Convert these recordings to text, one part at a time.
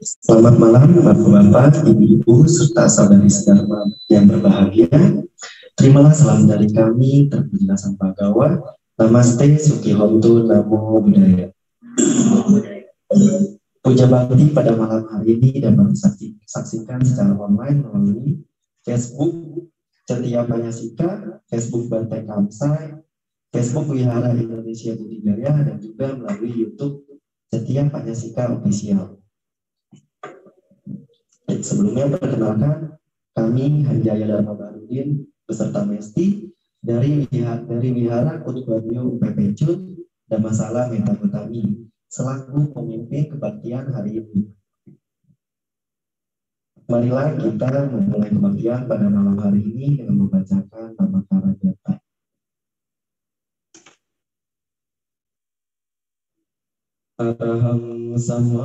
Selamat malam Bapak-Bapak, Ibu-Ibu, serta saudari-saudara yang berbahagia. Terimalah salam dari kami, terpujilah Sang Bagawa. Namaste, Suki Hontu, Namo Buddhaya. Puja Bakti pada malam hari ini dapat disaksikan secara online melalui Facebook Cetia Panyasika, Facebook Bantai Kamsai, Facebook Wihara Indonesia Budidaya, dan juga melalui YouTube Cetia Panyasika Official. Sebelumnya perkenalkan kami Hanjaya Dharma Barudin beserta Mesti dari dari Wihara Kutubadyo UPP dan Masalah Metagotami selaku pemimpin kebaktian hari ini. Marilah kita memulai kebaktian pada malam hari ini dengan membacakan nama Araham sama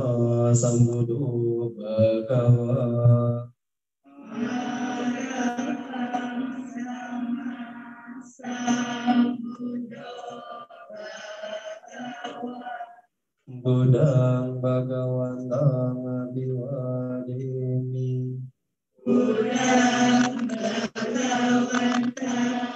sambuddho bhagava. Budang Bhagawantang Abhiwadimi Budang Bhagawantang Abhiwadimi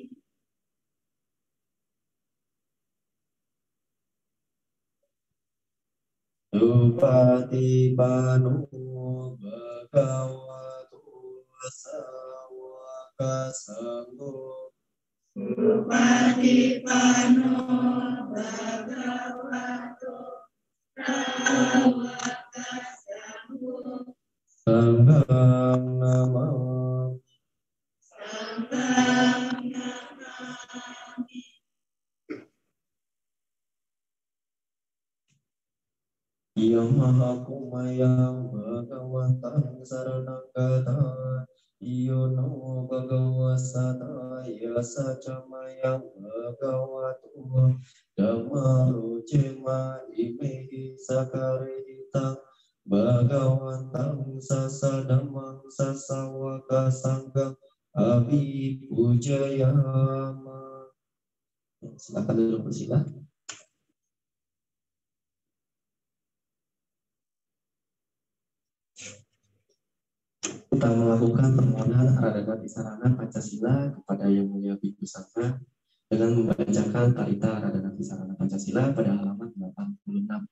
Namasami Upatipano Bhagavato Sawaka Sangho Upatipano Bhagavato Sawaka Sangho Sangham Namam Yang Maha Kumayang Bhagawantang Saranang Gata Yono Bhagawasata Yasa Camayang Bhagawatu Dhammaru Cema Imehi Sakarihitang Bhagawantang Sasa Dhammang Sasa Waka Sanggam Abi Pujayama Silakan duduk bersila. Kita melakukan permohonan Aradana Visarana Pancasila kepada Yang Mulia Bhikkhu Sangha dengan membacakan Tarita Aradana Visarana Pancasila pada halaman 86.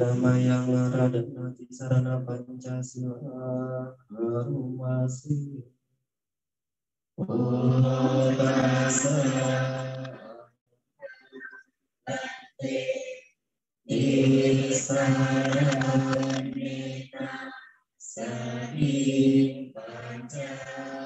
Nama yang Aradana Visarana Pancasila Harumasi Oh, Isaraneta Saring Pancasila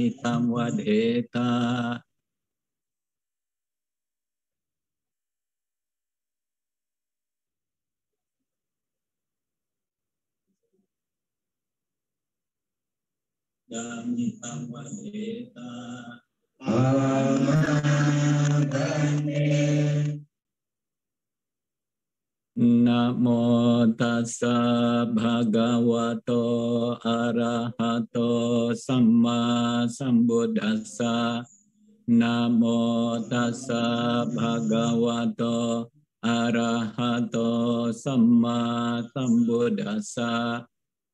wadamitam wadheta Damitam wadheta Namo tassa bhagavato arahato samma sambuddhassa Namo tassa bhagavato arahato samma sambuddhassa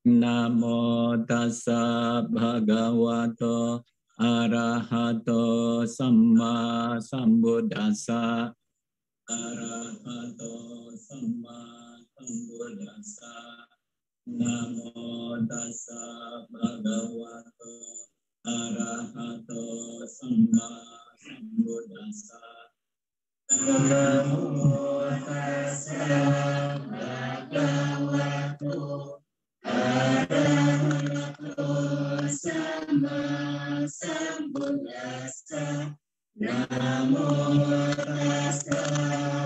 Namo tassa bhagavato arahato samma sambuddhassa arahato samma sambuddhassa namo tassa bhagavato arahato samma sambuddhassa. Namo tassa bhagavato arahato samma sambuddhassa. Namo tassa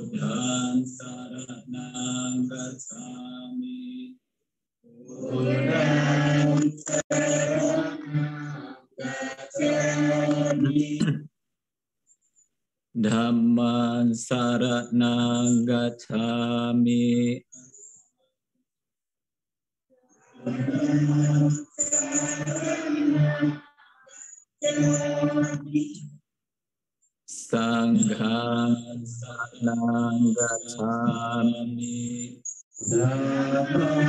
Buddhan saranang gacchami Buddhang saranang gacchami Dhamman saranang gacchami Sanghang saranang gacchami gacchami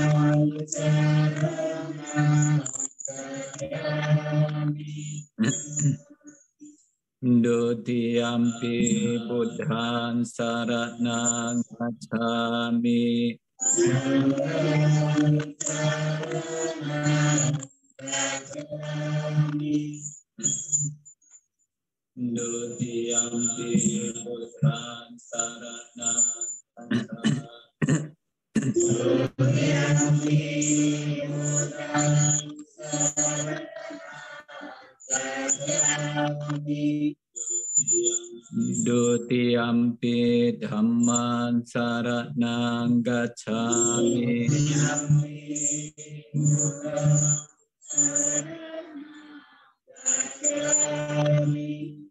Dutiyampi Buddhan saranang gacchami Sangham gacchami Dutiyampi Buddhang saranang gacchami Dutiyampi Dhamman saranang gacchami Dutiyampi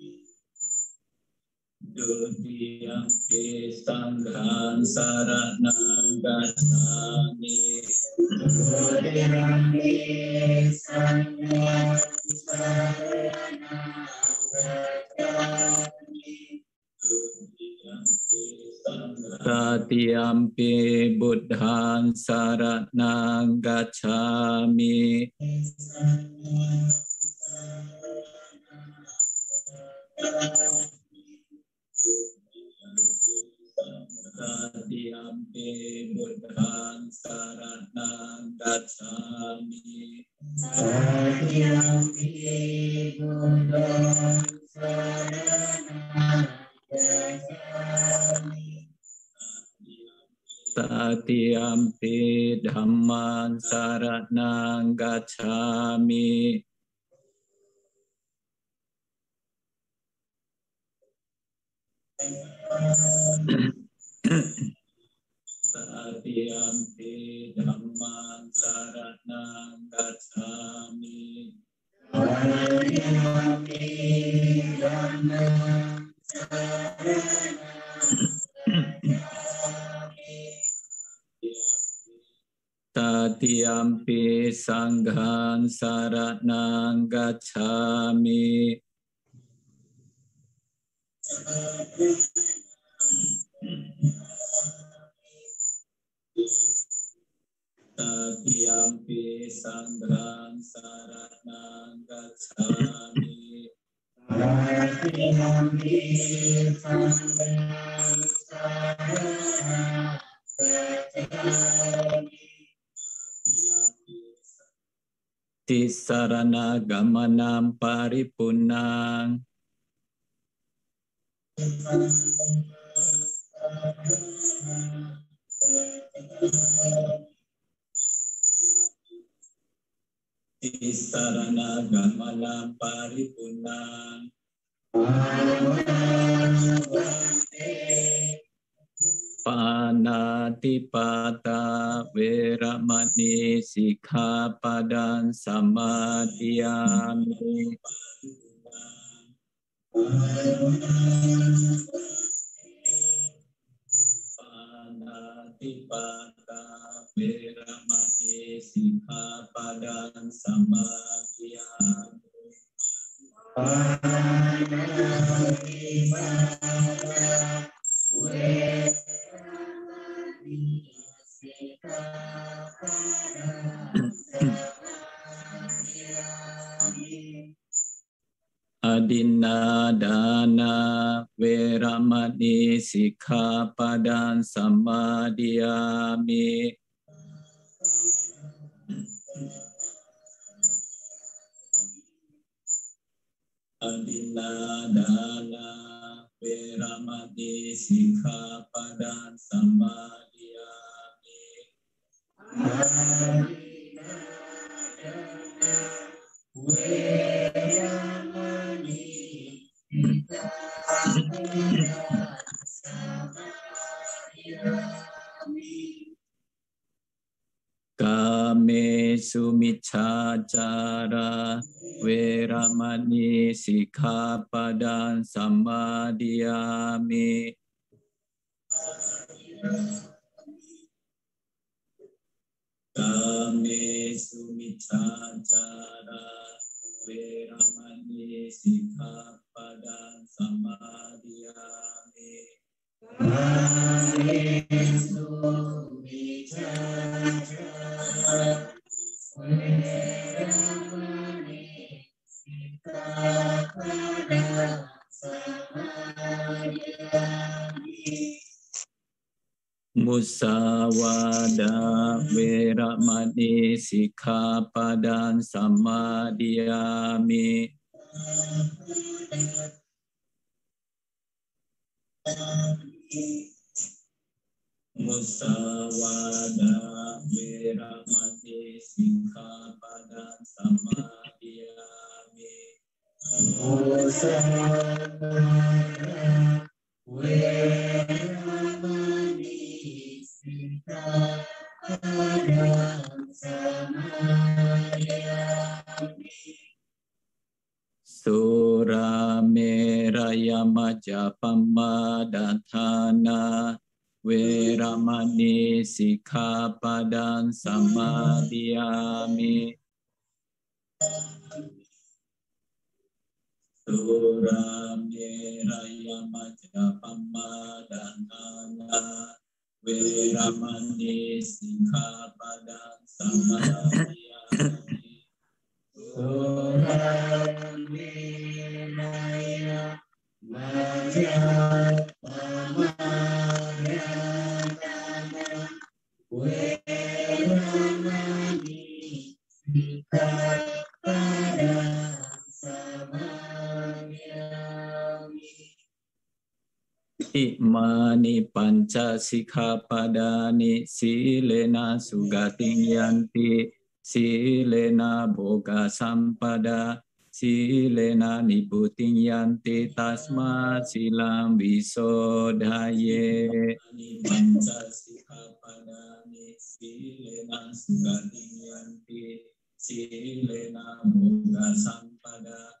दुर्भियंते संघं शरणं गच्छामि दुर्भियंते संघं शरणं गच्छामि Satyampi Buddhan Saranang Gacchami Satyampi Buddhan Saranang Gacchami Buddhan gacchami Satyampi Buddham Saranam Gacchami saranang gacchami Satiyampi Dhamman Saranang Gacchami Tatiyampi Sanghan Saranang Gacchami Tatiyampi Sanghan Saranang Gacchami Tisarana Gamanam Paripunang Tisarana Gamanam Paripunang Panatipata Veramani Sikhapadan pati pada beramati sikha padan sama Sikha padan sama Samadhiyami Panatipata Veramani Sikhapadan Samadhiyami Adinadana Veramani Sikhapadan Samadhiyami Adinadana Veramani Sikhapadan Samadhiyami Kame sumichachara Veramani Sikhapadan Samadhiyami මුසාවාදා වේරමණී සික්ඛාපදං සම්මාදියාමි මුසාවාදා වේරමණී සික්ඛාපදං සම්මාදියාමි මුසාවාදා වේරමණී Veramani Sikhapadan Samadhiyami Suramera Majapamadathana Veramani Sikhapadan Samadhiyami Suramera Majapamadathana Veramane Sikhapada Samadhyayami Surami silena boga sampada silena niputing yanti tasma silam daye panca padani silena sugating yanti silena muga sampada silena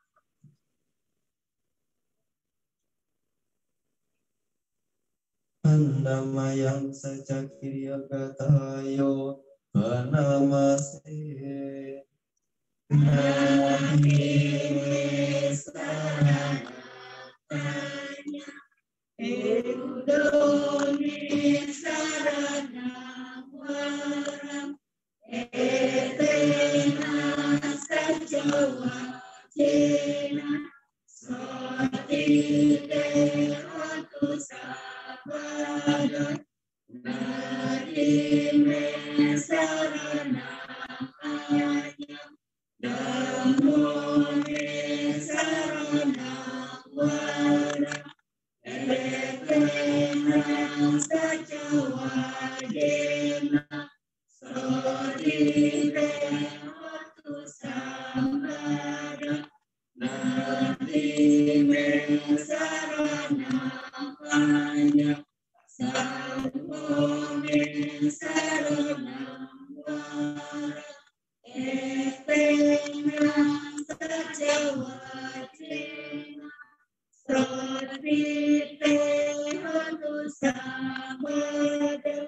Annamayang Sacakirya Gatayo Panamase Nami Halaman 78 Karangnya Metasutta Andamayang Karaniya Metasutta Banamase Karaniya Yantang Padang abisa meja sako wujuja sujuja suwajo jasa muru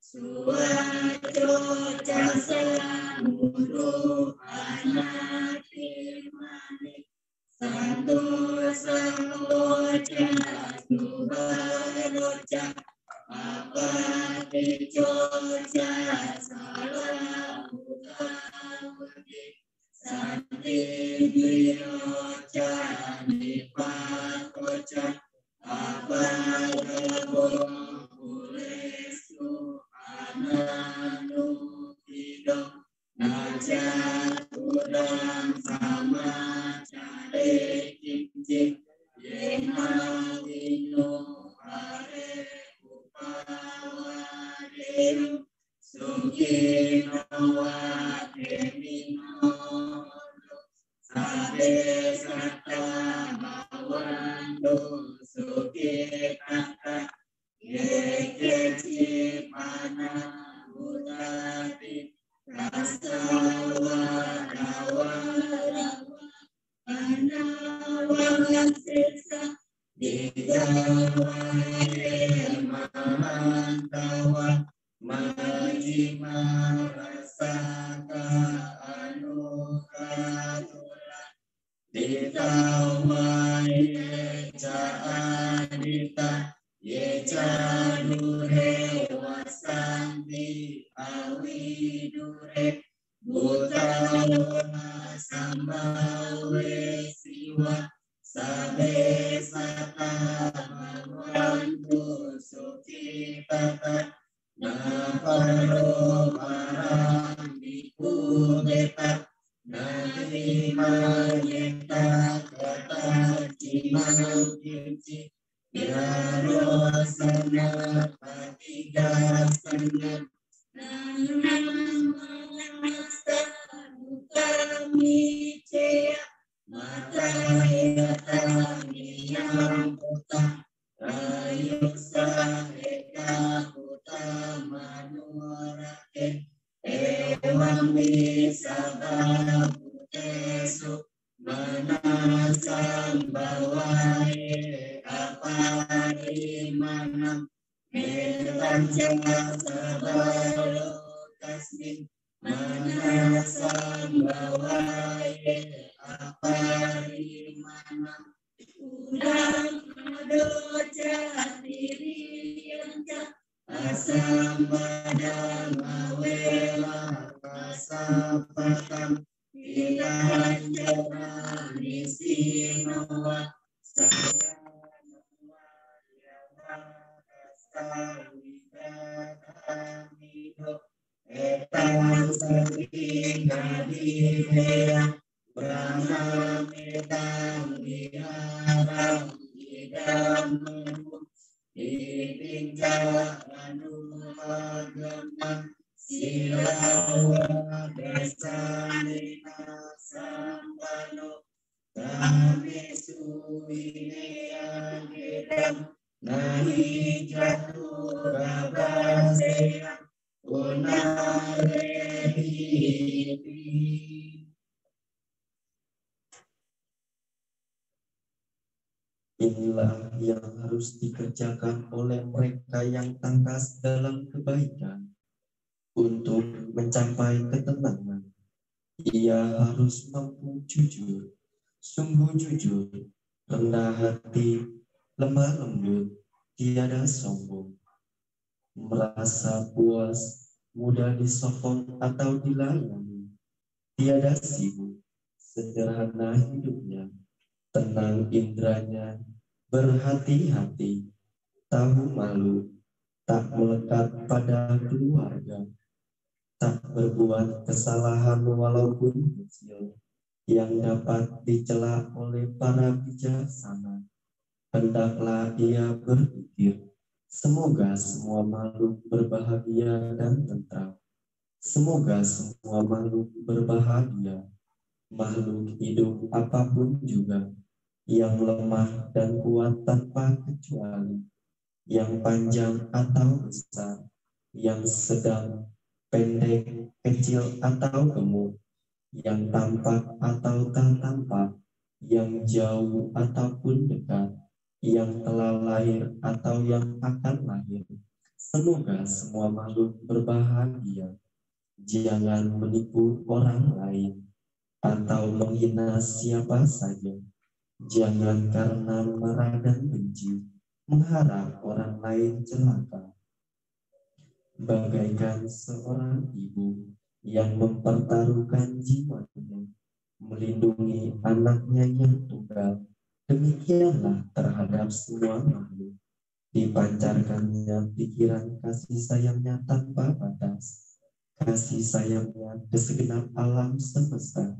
Suato jasa guru anakimani Santo sangoja subaroja Apati joja salahutawati Santi biroja nipakoja Apati bohulesua Sabe Sata Bawando Suki Kata Yeke Cipana Butati Rasa Wadawara Anawangan Sisa Dijawai Mahantawa Majima Rasaka dikerjakan oleh mereka yang tangkas dalam kebaikan untuk mencapai ketenangan. Ia harus mampu jujur, sungguh jujur, rendah hati, lemah lembut, tiada sombong, merasa puas, mudah disokong atau dilayani, tiada sibuk, sederhana hidupnya, tenang indranya, berhati-hati, tahu malu, tak melekat pada keluarga, tak berbuat kesalahan walaupun kecil, yang dapat dicela oleh para bijaksana. Hendaklah ia berpikir, semoga semua makhluk berbahagia dan tentram. Semoga semua makhluk berbahagia, makhluk hidup apa pun juga, yang lemah dan kuat tanpa kecuali, yang panjang atau besar, yang sedang, pendek, kecil atau gemuk, yang tampak atau tak tampak, yang jauh ataupun dekat, yang telah lahir atau yang akan lahir. Semoga semua makhluk berbahagia. Jangan menipu orang lain atau menghina siapa saja. Jangan karena marah dan benci mengharap orang lain celaka. Bagaikan seorang ibu yang mempertaruhkan jiwanya melindungi anaknya yang tunggal. Demikianlah terhadap semua makhluk. Dipancarkannya pikiran kasih sayangnya tanpa batas. Kasih sayangnya ke segenap alam semesta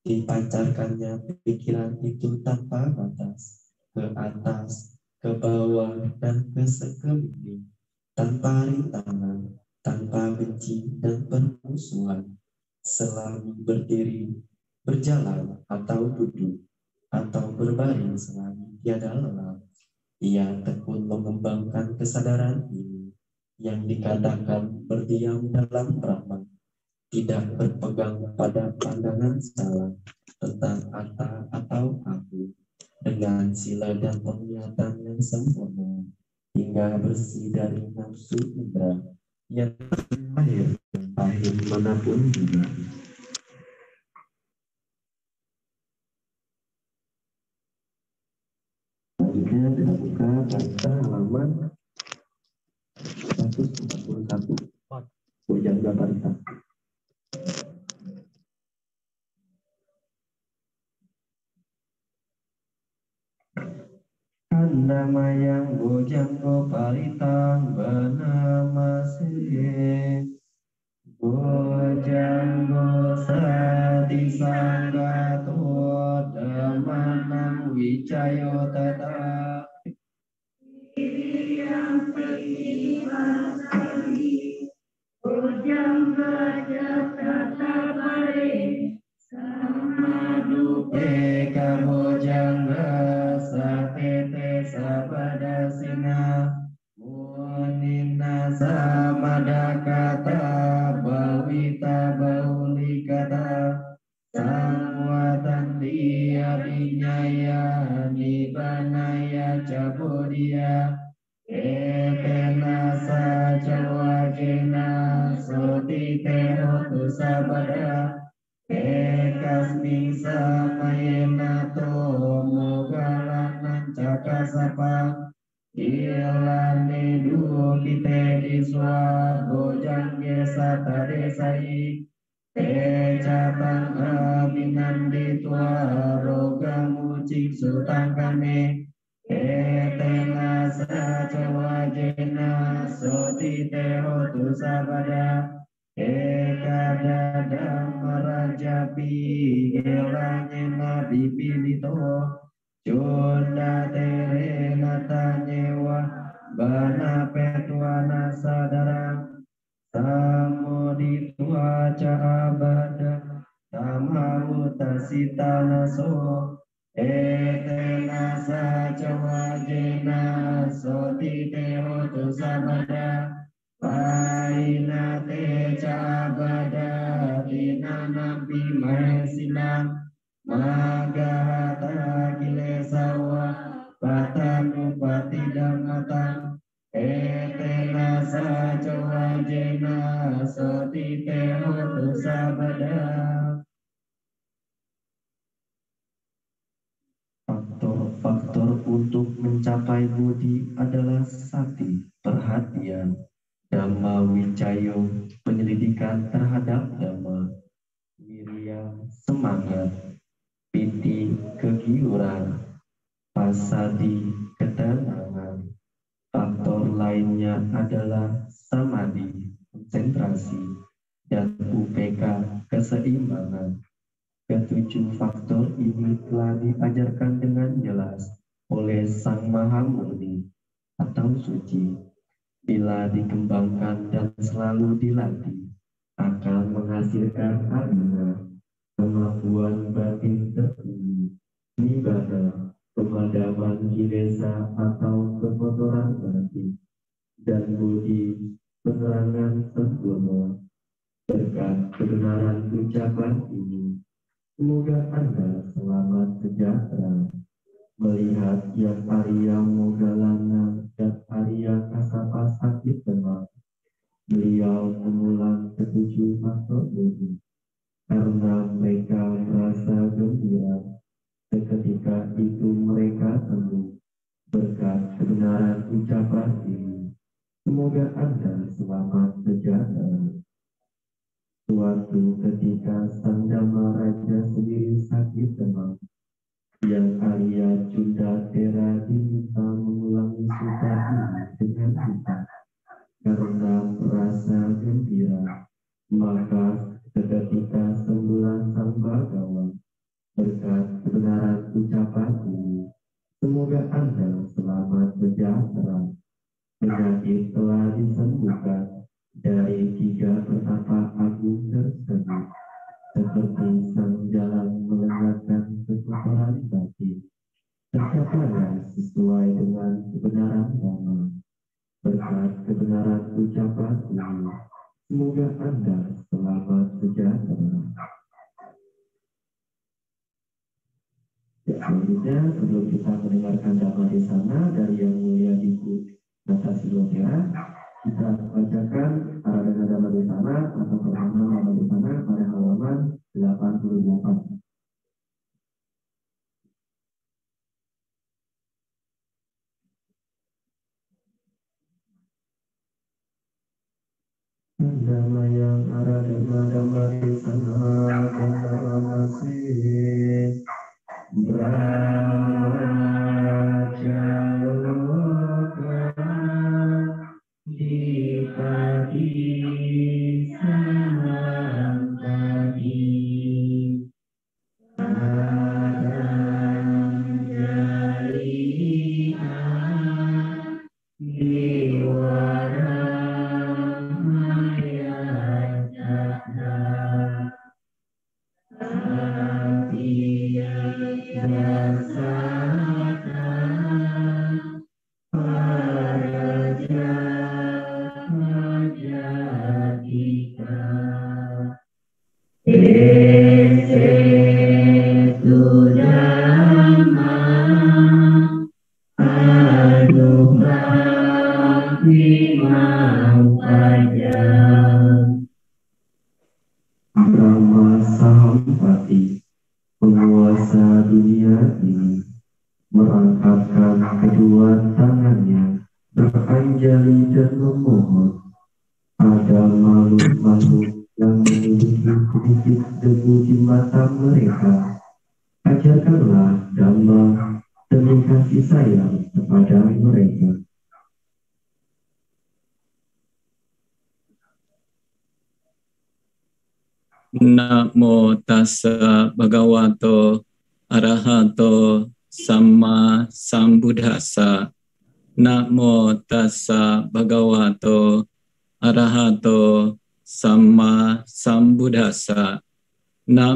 dipancarkannya pikiran itu tanpa batas, ke atas, ke bawah, dan ke sekeliling, tanpa rintangan, tanpa benci dan permusuhan, selalu berdiri, berjalan atau duduk, atau berbaring selagi tiada lelah. Ia tekun mengembangkan kesadaran ini yang dikatakan berdiam dalam rahmat tidak berpegang pada pandangan salah tentang kata atau aku dengan sila dan penglihatan yang sempurna hingga bersih dari nafsu indera yang lahir lahir mana pun juga. Selanjutnya kita buka kata halaman 141. Bojang Jakarta. Andamayang bojanggo palitang banama se Bojanggo sati sanggato damanang wicayo tata. Yang pertiwasani Ujang gajah tata balik sama dupe Eka bojangga samadakata bawita baulikata samwatan dia vinyaya nibanaya cabudia etena sa cawakena soti terotu sabada ekasmin samayena tomo galanan cakasapa ilan jangge sata desai te cabang abinandi tua roga mucik sutangkane Etena saca wajena soti teho tu sabada Ekada damarajapi gelanya nabi pilito Junda tere natanyewa bana sadara Samudi tua ca abada Tamahuta sita naso Etena saca wajena soti teho tu sabada Paina te cabada dina nabi mahesilang Magahata kilesawa Etena teho tu sabada Faktor-faktor untuk mencapai budi adalah sakti, perhatian, dhamma wicayo, penyelidikan terhadap dhamma, wirya, semangat, piti, kegiuran, pasadi, ketenangan. Faktor lainnya adalah samadhi, konsentrasi, dan UPK, keseimbangan. Ketujuh faktor ini telah diajarkan dengan jelas oleh Sang Maha Murni atau suci. Bila dikembangkan dan selalu dilatih, akan menghasilkan aruna, kemampuan batin tertinggi, nibbana, pemadaman kilesa atau kekotoran batin, dan budi penerangan sempurna. Berkat kebenaran ucapan ini, Semoga Anda selamat sejahtera melihat yang Arya Mogalana dan Arya Kasapa sakit demam. Beliau mengulang ketujuh faktor budi karena mereka merasa gembira. Seketika itu mereka sembuh berkat kebenaran ucapan ini. Semoga Anda selamat sejahtera. Suatu ketika Sang Dhamma Raja sendiri sakit demam. Yang Arya Junda Tera diminta mengulangi suta ini dengan kita. Karena merasa gembira, maka seketika sembuhlah Sang Bagawan berkat kebenaran ucapan ini. Semoga Anda selamat sejahtera. Penyakit telah disembuhkan dari tiga petapa agung tersebut seperti sang jalan melengahkan kekotoran batin tercapailah sesuai dengan kebenaran dhamma berkat kebenaran ucapan ini semoga anda selamat sejahtera Ya, selanjutnya sebelum kita mendengarkan dhamma di sana dari yang mulia Ibu Natasi Lotera, kita bacakan para dana di sana atau permohonan nama di sana pada halaman 88.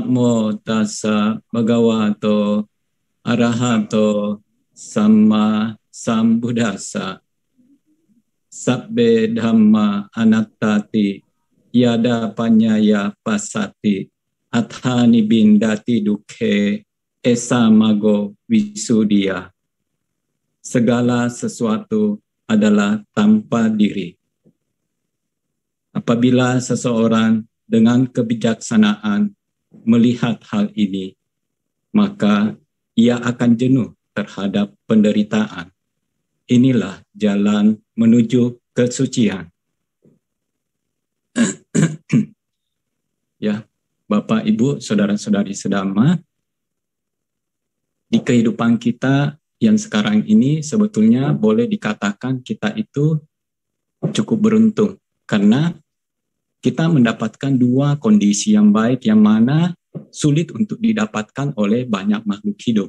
Namo tassa bhagavato arahato sama sambuddhasa. Sabbe dhamma anattati yada panyaya pasati athani bindati dukhe esamago wisudia. Segala sesuatu adalah tanpa diri. Apabila seseorang dengan kebijaksanaan melihat hal ini, maka ia akan jenuh terhadap penderitaan. Inilah jalan menuju kesucian. ya, Bapak, Ibu, saudara-saudari sedama, di kehidupan kita yang sekarang ini sebetulnya boleh dikatakan kita itu cukup beruntung karena kita mendapatkan dua kondisi yang baik yang mana sulit untuk didapatkan oleh banyak makhluk hidup.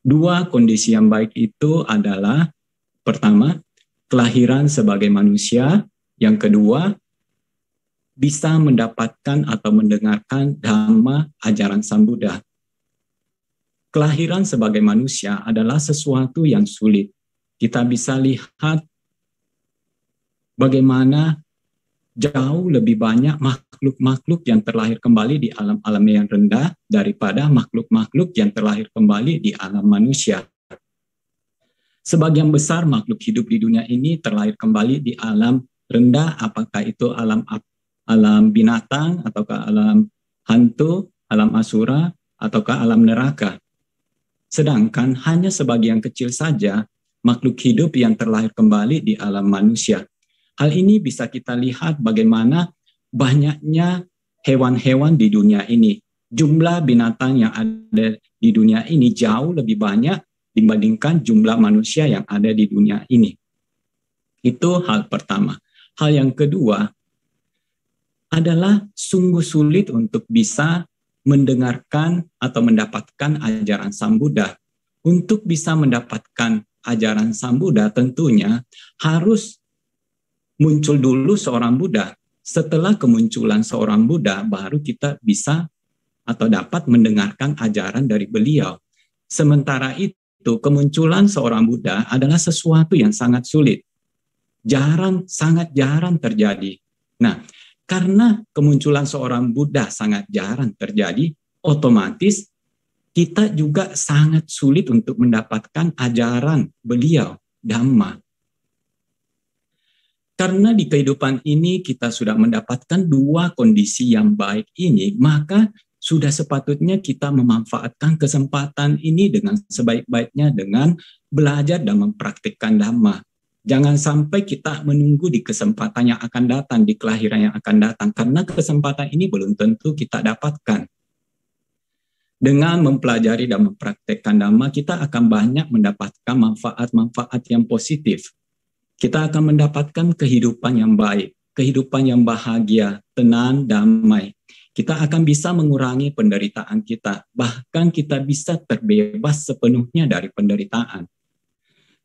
Dua kondisi yang baik itu adalah pertama, kelahiran sebagai manusia, yang kedua, bisa mendapatkan atau mendengarkan dhamma ajaran Sang Buddha. Kelahiran sebagai manusia adalah sesuatu yang sulit. Kita bisa lihat bagaimana jauh lebih banyak makhluk-makhluk yang terlahir kembali di alam-alam yang rendah daripada makhluk-makhluk yang terlahir kembali di alam manusia. Sebagian besar makhluk hidup di dunia ini terlahir kembali di alam rendah, apakah itu alam alam binatang ataukah alam hantu, alam asura ataukah alam neraka. Sedangkan hanya sebagian kecil saja makhluk hidup yang terlahir kembali di alam manusia. Hal ini bisa kita lihat bagaimana banyaknya hewan-hewan di dunia ini. Jumlah binatang yang ada di dunia ini jauh lebih banyak dibandingkan jumlah manusia yang ada di dunia ini. Itu hal pertama. Hal yang kedua, adalah sungguh sulit untuk bisa mendengarkan atau mendapatkan ajaran Sang Buddha. Untuk bisa mendapatkan ajaran Sang Buddha tentunya harus muncul dulu seorang Buddha. Setelah kemunculan seorang Buddha baru kita bisa atau dapat mendengarkan ajaran dari beliau. Sementara itu kemunculan seorang Buddha adalah sesuatu yang sangat sulit. Jarang, sangat jarang terjadi. Nah, karena kemunculan seorang Buddha sangat jarang terjadi, otomatis kita juga sangat sulit untuk mendapatkan ajaran beliau, Dhamma. Karena di kehidupan ini kita sudah mendapatkan dua kondisi yang baik ini, maka sudah sepatutnya kita memanfaatkan kesempatan ini dengan sebaik-baiknya dengan belajar dan mempraktikkan Dhamma. Jangan sampai kita menunggu di kesempatan yang akan datang, di kelahiran yang akan datang, karena kesempatan ini belum tentu kita dapatkan. Dengan mempelajari dan mempraktekkan dhamma, kita akan banyak mendapatkan manfaat-manfaat yang positif. Kita akan mendapatkan kehidupan yang baik, kehidupan yang bahagia, tenang, damai. Kita akan bisa mengurangi penderitaan kita, bahkan kita bisa terbebas sepenuhnya dari penderitaan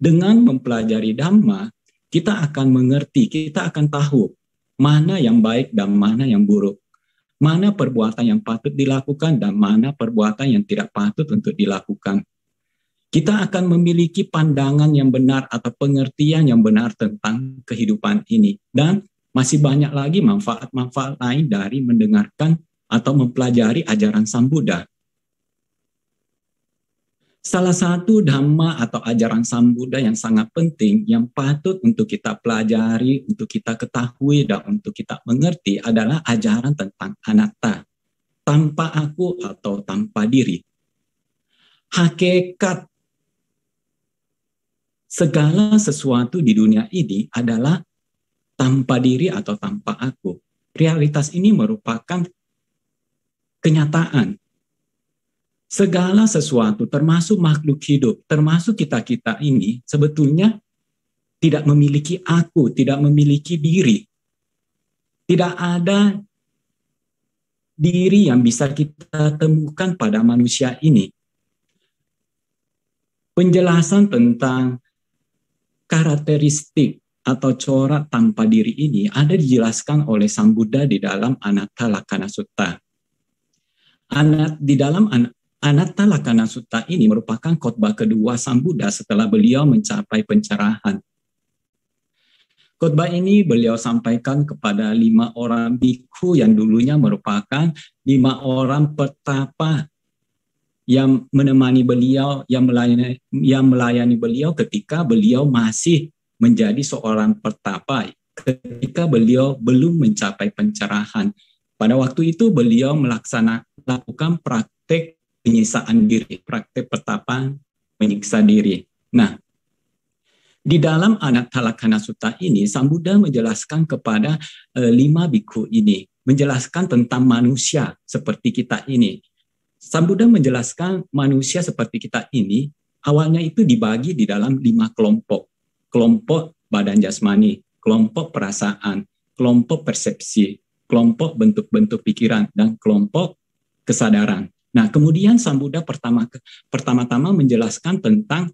dengan mempelajari Dhamma, kita akan mengerti, kita akan tahu mana yang baik dan mana yang buruk. Mana perbuatan yang patut dilakukan dan mana perbuatan yang tidak patut untuk dilakukan. Kita akan memiliki pandangan yang benar atau pengertian yang benar tentang kehidupan ini. Dan masih banyak lagi manfaat-manfaat lain dari mendengarkan atau mempelajari ajaran Sang Buddha. Salah satu dhamma atau ajaran Sang Buddha yang sangat penting yang patut untuk kita pelajari, untuk kita ketahui dan untuk kita mengerti adalah ajaran tentang anatta. Tanpa aku atau tanpa diri. hakikat segala sesuatu di dunia ini adalah tanpa diri atau tanpa aku. Realitas ini merupakan kenyataan. Segala sesuatu, termasuk makhluk hidup, termasuk kita-kita ini, sebetulnya tidak memiliki aku, tidak memiliki diri. Tidak ada diri yang bisa kita temukan pada manusia ini. Penjelasan tentang karakteristik atau corak tanpa diri ini ada dijelaskan oleh Sang Buddha di dalam Anatta Lakana Sutta. Anat, di dalam an, Anatta Lakana Sutta ini merupakan khotbah kedua Sang Buddha setelah beliau mencapai pencerahan. Khotbah ini beliau sampaikan kepada lima orang biku yang dulunya merupakan lima orang petapa yang menemani beliau, yang melayani, yang melayani beliau ketika beliau masih menjadi seorang pertapa ketika beliau belum mencapai pencerahan. Pada waktu itu beliau melaksanakan praktek penyisaan diri, praktek pertapa menyiksa diri. Nah, di dalam anak Talakana Sutta ini, Sang Buddha menjelaskan kepada e, lima biku ini, menjelaskan tentang manusia seperti kita ini. Sang menjelaskan manusia seperti kita ini, awalnya itu dibagi di dalam lima kelompok kelompok badan jasmani, kelompok perasaan, kelompok persepsi, kelompok bentuk-bentuk pikiran, dan kelompok kesadaran. Nah, kemudian Sang pertama pertama-tama menjelaskan tentang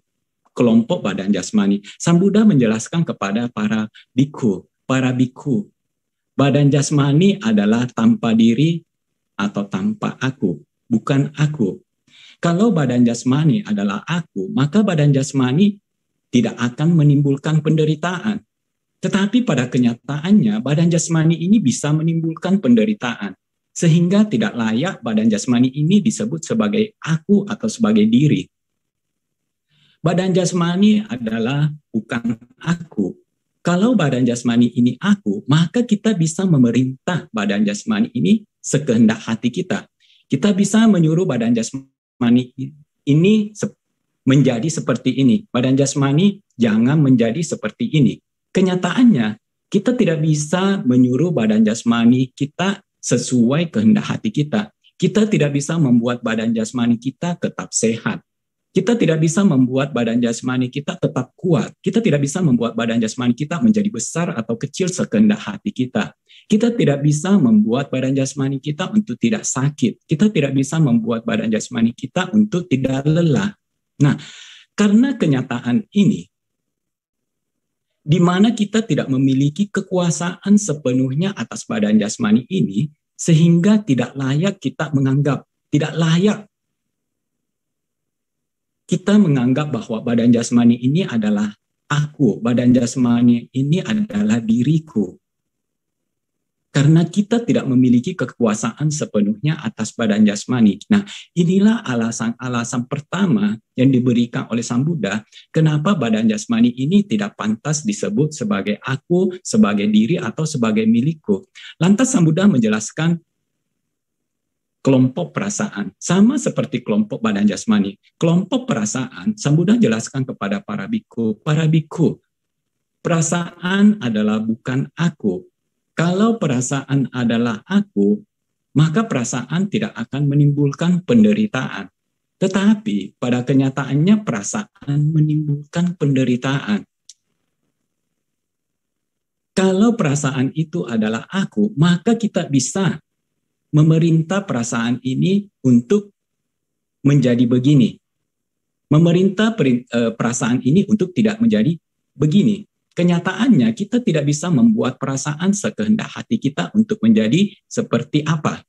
kelompok badan jasmani. Sang menjelaskan kepada para biku, para biku, badan jasmani adalah tanpa diri atau tanpa aku, bukan aku. Kalau badan jasmani adalah aku, maka badan jasmani tidak akan menimbulkan penderitaan. Tetapi pada kenyataannya badan jasmani ini bisa menimbulkan penderitaan. Sehingga tidak layak badan jasmani ini disebut sebagai aku atau sebagai diri. Badan jasmani adalah bukan aku. Kalau badan jasmani ini aku, maka kita bisa memerintah badan jasmani ini sekehendak hati kita. Kita bisa menyuruh badan jasmani ini menjadi seperti ini. Badan jasmani jangan menjadi seperti ini. Kenyataannya, kita tidak bisa menyuruh badan jasmani kita sesuai kehendak hati kita. Kita tidak bisa membuat badan jasmani kita tetap sehat. Kita tidak bisa membuat badan jasmani kita tetap kuat. Kita tidak bisa membuat badan jasmani kita menjadi besar atau kecil sekehendak hati kita. Kita tidak bisa membuat badan jasmani kita untuk tidak sakit. Kita tidak bisa membuat badan jasmani kita untuk tidak lelah. Nah, karena kenyataan ini, di mana kita tidak memiliki kekuasaan sepenuhnya atas badan jasmani ini, sehingga tidak layak kita menganggap, tidak layak kita menganggap bahwa badan jasmani ini adalah aku, badan jasmani ini adalah diriku karena kita tidak memiliki kekuasaan sepenuhnya atas badan jasmani. Nah, inilah alasan-alasan pertama yang diberikan oleh Sang Buddha kenapa badan jasmani ini tidak pantas disebut sebagai aku, sebagai diri atau sebagai milikku. Lantas Sang Buddha menjelaskan kelompok perasaan sama seperti kelompok badan jasmani. Kelompok perasaan Sang Buddha jelaskan kepada para biku, para biku, perasaan adalah bukan aku, kalau perasaan adalah aku, maka perasaan tidak akan menimbulkan penderitaan. Tetapi pada kenyataannya perasaan menimbulkan penderitaan. Kalau perasaan itu adalah aku, maka kita bisa memerintah perasaan ini untuk menjadi begini. Memerintah eh, perasaan ini untuk tidak menjadi begini. Kenyataannya kita tidak bisa membuat perasaan sekehendak hati kita untuk menjadi seperti apa.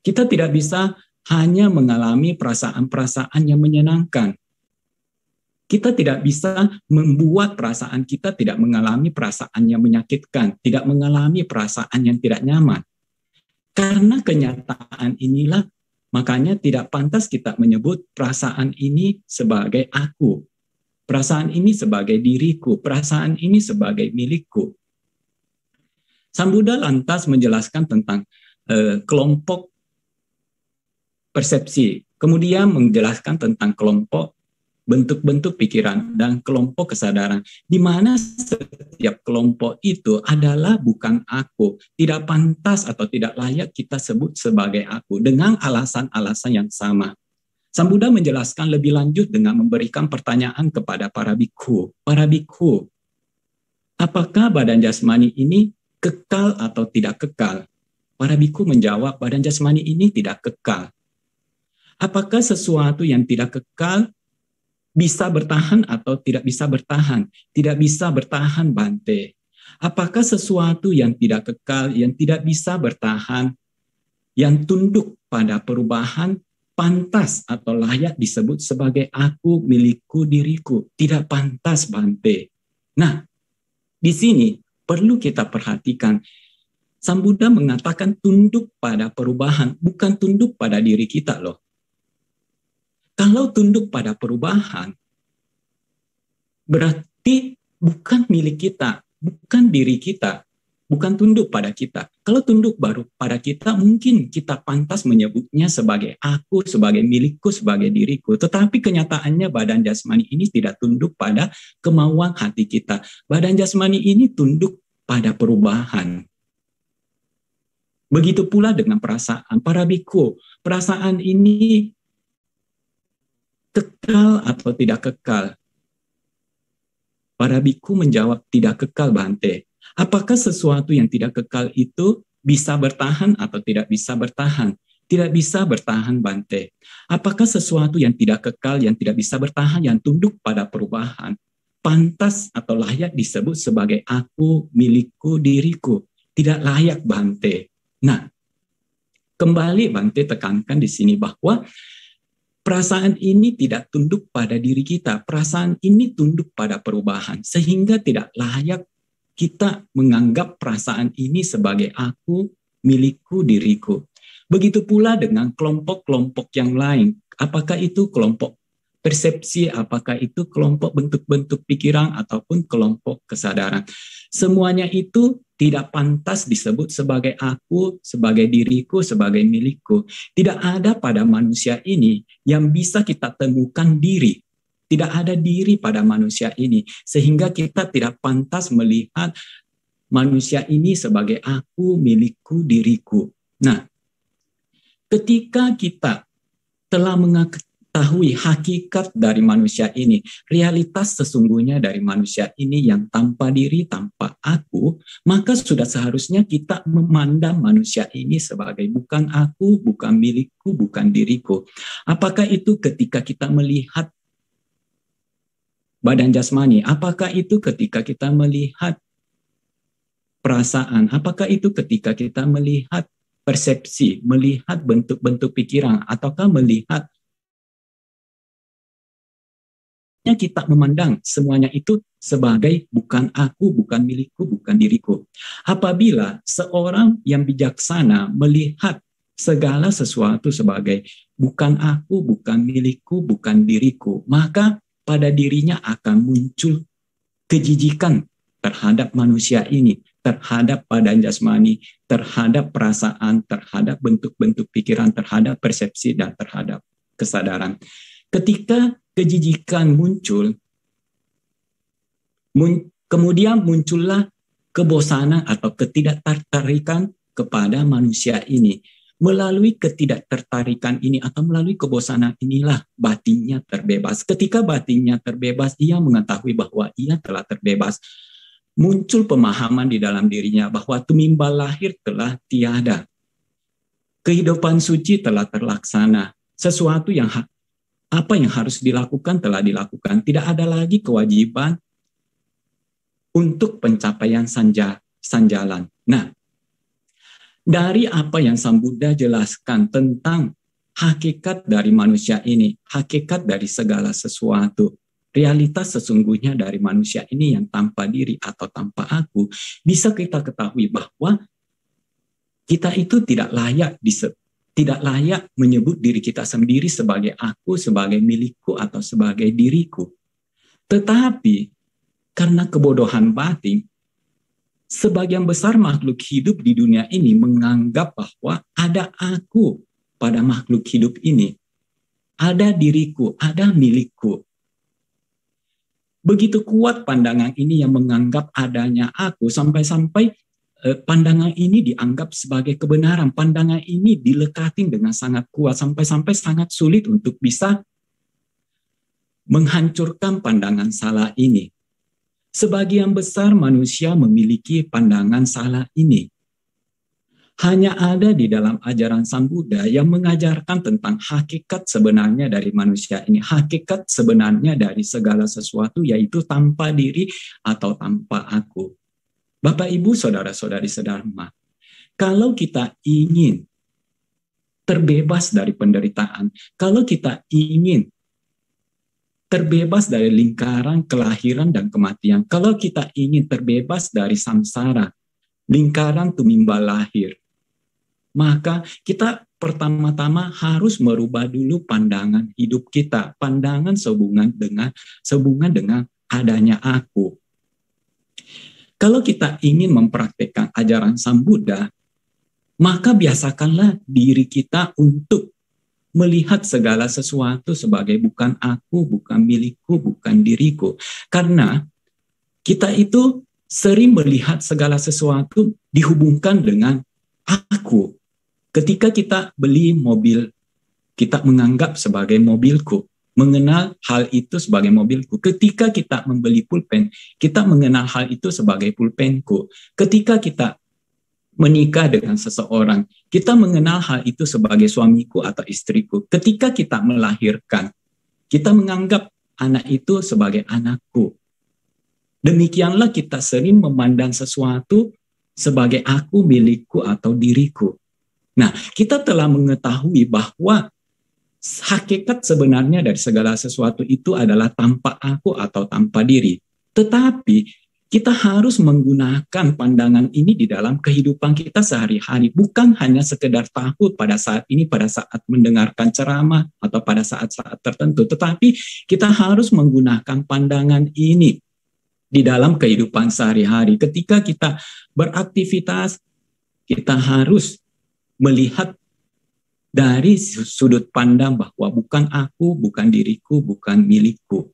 Kita tidak bisa hanya mengalami perasaan-perasaan yang menyenangkan. Kita tidak bisa membuat perasaan kita tidak mengalami perasaan yang menyakitkan, tidak mengalami perasaan yang tidak nyaman. Karena kenyataan inilah makanya tidak pantas kita menyebut perasaan ini sebagai aku, Perasaan ini sebagai diriku, perasaan ini sebagai milikku. Sang Buddha lantas menjelaskan tentang eh, kelompok persepsi, Kemudian menjelaskan tentang kelompok bentuk-bentuk pikiran dan kelompok kesadaran di mana setiap kelompok itu adalah bukan aku, tidak pantas atau tidak layak kita sebut sebagai aku dengan alasan-alasan yang sama. Sang Buddha menjelaskan lebih lanjut dengan memberikan pertanyaan kepada para bikhu. Para bikhu, apakah badan jasmani ini kekal atau tidak kekal? Para bikhu menjawab, badan jasmani ini tidak kekal. Apakah sesuatu yang tidak kekal bisa bertahan atau tidak bisa bertahan? Tidak bisa bertahan, Bante. Apakah sesuatu yang tidak kekal, yang tidak bisa bertahan, yang tunduk pada perubahan, pantas atau layak disebut sebagai aku, milikku, diriku. Tidak pantas, Bante. Nah, di sini perlu kita perhatikan. Sang mengatakan tunduk pada perubahan, bukan tunduk pada diri kita loh. Kalau tunduk pada perubahan, berarti bukan milik kita, bukan diri kita, bukan tunduk pada kita. Kalau tunduk baru pada kita, mungkin kita pantas menyebutnya sebagai aku, sebagai milikku, sebagai diriku. Tetapi kenyataannya badan jasmani ini tidak tunduk pada kemauan hati kita. Badan jasmani ini tunduk pada perubahan. Begitu pula dengan perasaan para biku. Perasaan ini kekal atau tidak kekal. Para biku menjawab tidak kekal Bante Apakah sesuatu yang tidak kekal itu bisa bertahan atau tidak bisa bertahan? Tidak bisa bertahan Bante. Apakah sesuatu yang tidak kekal, yang tidak bisa bertahan, yang tunduk pada perubahan, pantas atau layak disebut sebagai aku, milikku, diriku? Tidak layak Bante. Nah, kembali Bante tekankan di sini bahwa perasaan ini tidak tunduk pada diri kita. Perasaan ini tunduk pada perubahan, sehingga tidak layak kita menganggap perasaan ini sebagai aku, milikku, diriku. Begitu pula dengan kelompok-kelompok yang lain. Apakah itu kelompok persepsi, apakah itu kelompok bentuk-bentuk pikiran ataupun kelompok kesadaran. Semuanya itu tidak pantas disebut sebagai aku, sebagai diriku, sebagai milikku. Tidak ada pada manusia ini yang bisa kita temukan diri tidak ada diri pada manusia ini, sehingga kita tidak pantas melihat manusia ini sebagai aku, milikku, diriku. Nah, ketika kita telah mengetahui hakikat dari manusia ini, realitas sesungguhnya dari manusia ini yang tanpa diri, tanpa aku, maka sudah seharusnya kita memandang manusia ini sebagai bukan aku, bukan milikku, bukan diriku. Apakah itu ketika kita melihat badan jasmani. Apakah itu ketika kita melihat perasaan? Apakah itu ketika kita melihat persepsi, melihat bentuk-bentuk pikiran, ataukah melihat kita memandang semuanya itu sebagai bukan aku, bukan milikku, bukan diriku. Apabila seorang yang bijaksana melihat segala sesuatu sebagai bukan aku, bukan milikku, bukan diriku, maka pada dirinya akan muncul kejijikan terhadap manusia ini, terhadap badan jasmani, terhadap perasaan, terhadap bentuk-bentuk pikiran, terhadap persepsi, dan terhadap kesadaran. Ketika kejijikan muncul, mun, kemudian muncullah kebosanan atau ketidaktertarikan kepada manusia ini melalui ketidaktertarikan ini atau melalui kebosanan inilah batinnya terbebas. Ketika batinnya terbebas, ia mengetahui bahwa ia telah terbebas. Muncul pemahaman di dalam dirinya bahwa tumimbal lahir telah tiada. Kehidupan suci telah terlaksana. Sesuatu yang apa yang harus dilakukan telah dilakukan. Tidak ada lagi kewajiban untuk pencapaian sanja, sanjalan. Nah, dari apa yang Sang Buddha jelaskan tentang hakikat dari manusia ini, hakikat dari segala sesuatu, realitas sesungguhnya dari manusia ini yang tanpa diri atau tanpa aku, bisa kita ketahui bahwa kita itu tidak layak tidak layak menyebut diri kita sendiri sebagai aku, sebagai milikku, atau sebagai diriku. Tetapi karena kebodohan batin, sebagian besar makhluk hidup di dunia ini menganggap bahwa ada aku pada makhluk hidup ini. ada diriku, ada milikku. Begitu kuat pandangan ini yang menganggap adanya aku sampai-sampai pandangan ini dianggap sebagai kebenaran. Pandangan ini dilekatin dengan sangat kuat sampai-sampai sangat sulit untuk bisa menghancurkan pandangan salah ini. Sebagian besar manusia memiliki pandangan salah ini hanya ada di dalam ajaran Sang Buddha yang mengajarkan tentang hakikat sebenarnya dari manusia ini. Hakikat sebenarnya dari segala sesuatu yaitu tanpa diri atau tanpa aku. Bapak, Ibu, Saudara-saudari sedharma, kalau kita ingin terbebas dari penderitaan, kalau kita ingin terbebas dari lingkaran kelahiran dan kematian, kalau kita ingin terbebas dari samsara, lingkaran tumimbal lahir, maka kita pertama-tama harus merubah dulu pandangan hidup kita, pandangan sehubungan dengan sehubungan dengan adanya aku. Kalau kita ingin mempraktekkan ajaran Sang Buddha, maka biasakanlah diri kita untuk melihat segala sesuatu sebagai bukan aku, bukan milikku, bukan diriku. Karena kita itu sering melihat segala sesuatu dihubungkan dengan aku, Ketika kita beli mobil, kita menganggap sebagai mobilku, mengenal hal itu sebagai mobilku. Ketika kita membeli pulpen, kita mengenal hal itu sebagai pulpenku. Ketika kita menikah dengan seseorang, kita mengenal hal itu sebagai suamiku atau istriku. Ketika kita melahirkan, kita menganggap anak itu sebagai anakku. Demikianlah kita sering memandang sesuatu sebagai aku, milikku, atau diriku. Nah, kita telah mengetahui bahwa hakikat sebenarnya dari segala sesuatu itu adalah tanpa aku atau tanpa diri. Tetapi kita harus menggunakan pandangan ini di dalam kehidupan kita sehari-hari. Bukan hanya sekedar tahu pada saat ini, pada saat mendengarkan ceramah atau pada saat-saat tertentu. Tetapi kita harus menggunakan pandangan ini di dalam kehidupan sehari-hari. Ketika kita beraktivitas, kita harus melihat dari sudut pandang bahwa bukan aku, bukan diriku, bukan milikku.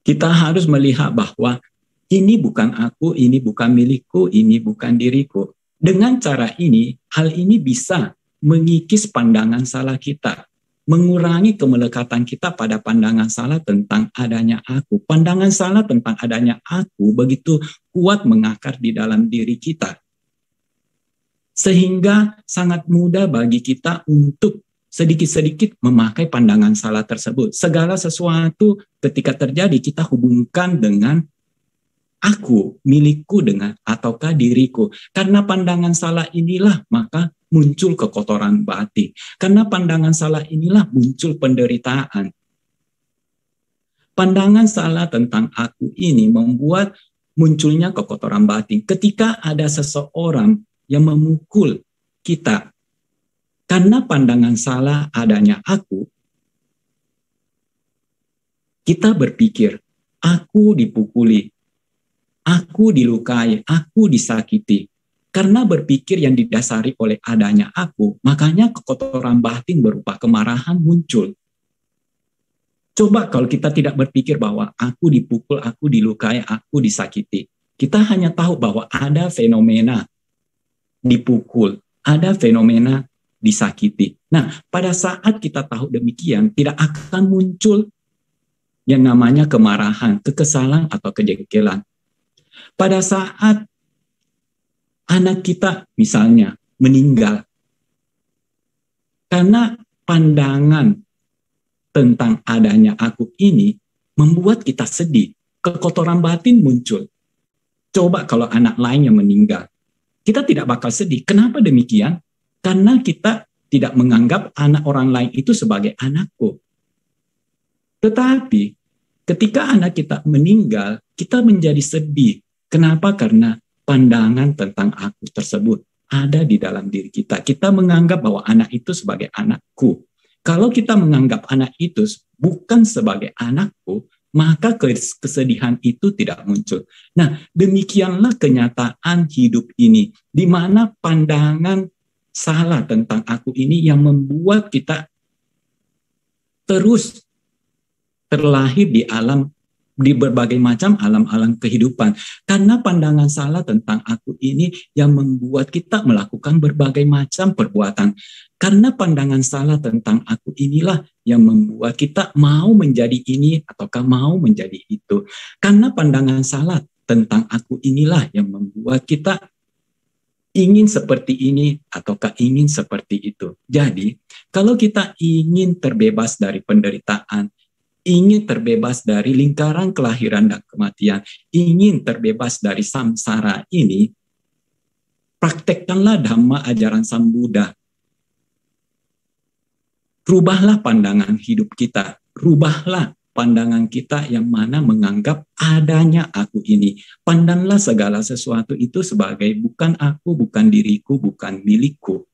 Kita harus melihat bahwa ini bukan aku, ini bukan milikku, ini bukan diriku. Dengan cara ini, hal ini bisa mengikis pandangan salah kita, mengurangi kemelekatan kita pada pandangan salah tentang adanya aku. Pandangan salah tentang adanya aku begitu kuat mengakar di dalam diri kita sehingga sangat mudah bagi kita untuk sedikit-sedikit memakai pandangan salah tersebut. Segala sesuatu ketika terjadi kita hubungkan dengan aku, milikku dengan ataukah diriku. Karena pandangan salah inilah maka muncul kekotoran batin. Karena pandangan salah inilah muncul penderitaan. Pandangan salah tentang aku ini membuat munculnya kekotoran batin. Ketika ada seseorang yang memukul kita. Karena pandangan salah adanya aku, kita berpikir, aku dipukuli, aku dilukai, aku disakiti. Karena berpikir yang didasari oleh adanya aku, makanya kekotoran batin berupa kemarahan muncul. Coba kalau kita tidak berpikir bahwa aku dipukul, aku dilukai, aku disakiti. Kita hanya tahu bahwa ada fenomena dipukul, ada fenomena disakiti. Nah, pada saat kita tahu demikian, tidak akan muncul yang namanya kemarahan, kekesalan, atau kejengkelan. Pada saat anak kita misalnya meninggal, karena pandangan tentang adanya aku ini membuat kita sedih, kekotoran batin muncul. Coba kalau anak lain yang meninggal, kita tidak bakal sedih. Kenapa demikian? Karena kita tidak menganggap anak orang lain itu sebagai anakku. Tetapi ketika anak kita meninggal, kita menjadi sedih. Kenapa? Karena pandangan tentang aku tersebut ada di dalam diri kita. Kita menganggap bahwa anak itu sebagai anakku. Kalau kita menganggap anak itu bukan sebagai anakku, maka kesedihan itu tidak muncul. Nah, demikianlah kenyataan hidup ini, di mana pandangan salah tentang aku ini yang membuat kita terus terlahir di alam di berbagai macam alam-alam kehidupan. Karena pandangan salah tentang aku ini yang membuat kita melakukan berbagai macam perbuatan. Karena pandangan salah tentang aku inilah yang membuat kita mau menjadi ini ataukah mau menjadi itu. Karena pandangan salah tentang aku inilah yang membuat kita ingin seperti ini ataukah ingin seperti itu. Jadi, kalau kita ingin terbebas dari penderitaan, ingin terbebas dari lingkaran kelahiran dan kematian, ingin terbebas dari samsara ini, praktekkanlah dhamma ajaran Sang Buddha. Rubahlah pandangan hidup kita, rubahlah pandangan kita yang mana menganggap adanya aku ini. Pandanglah segala sesuatu itu sebagai bukan aku, bukan diriku, bukan milikku.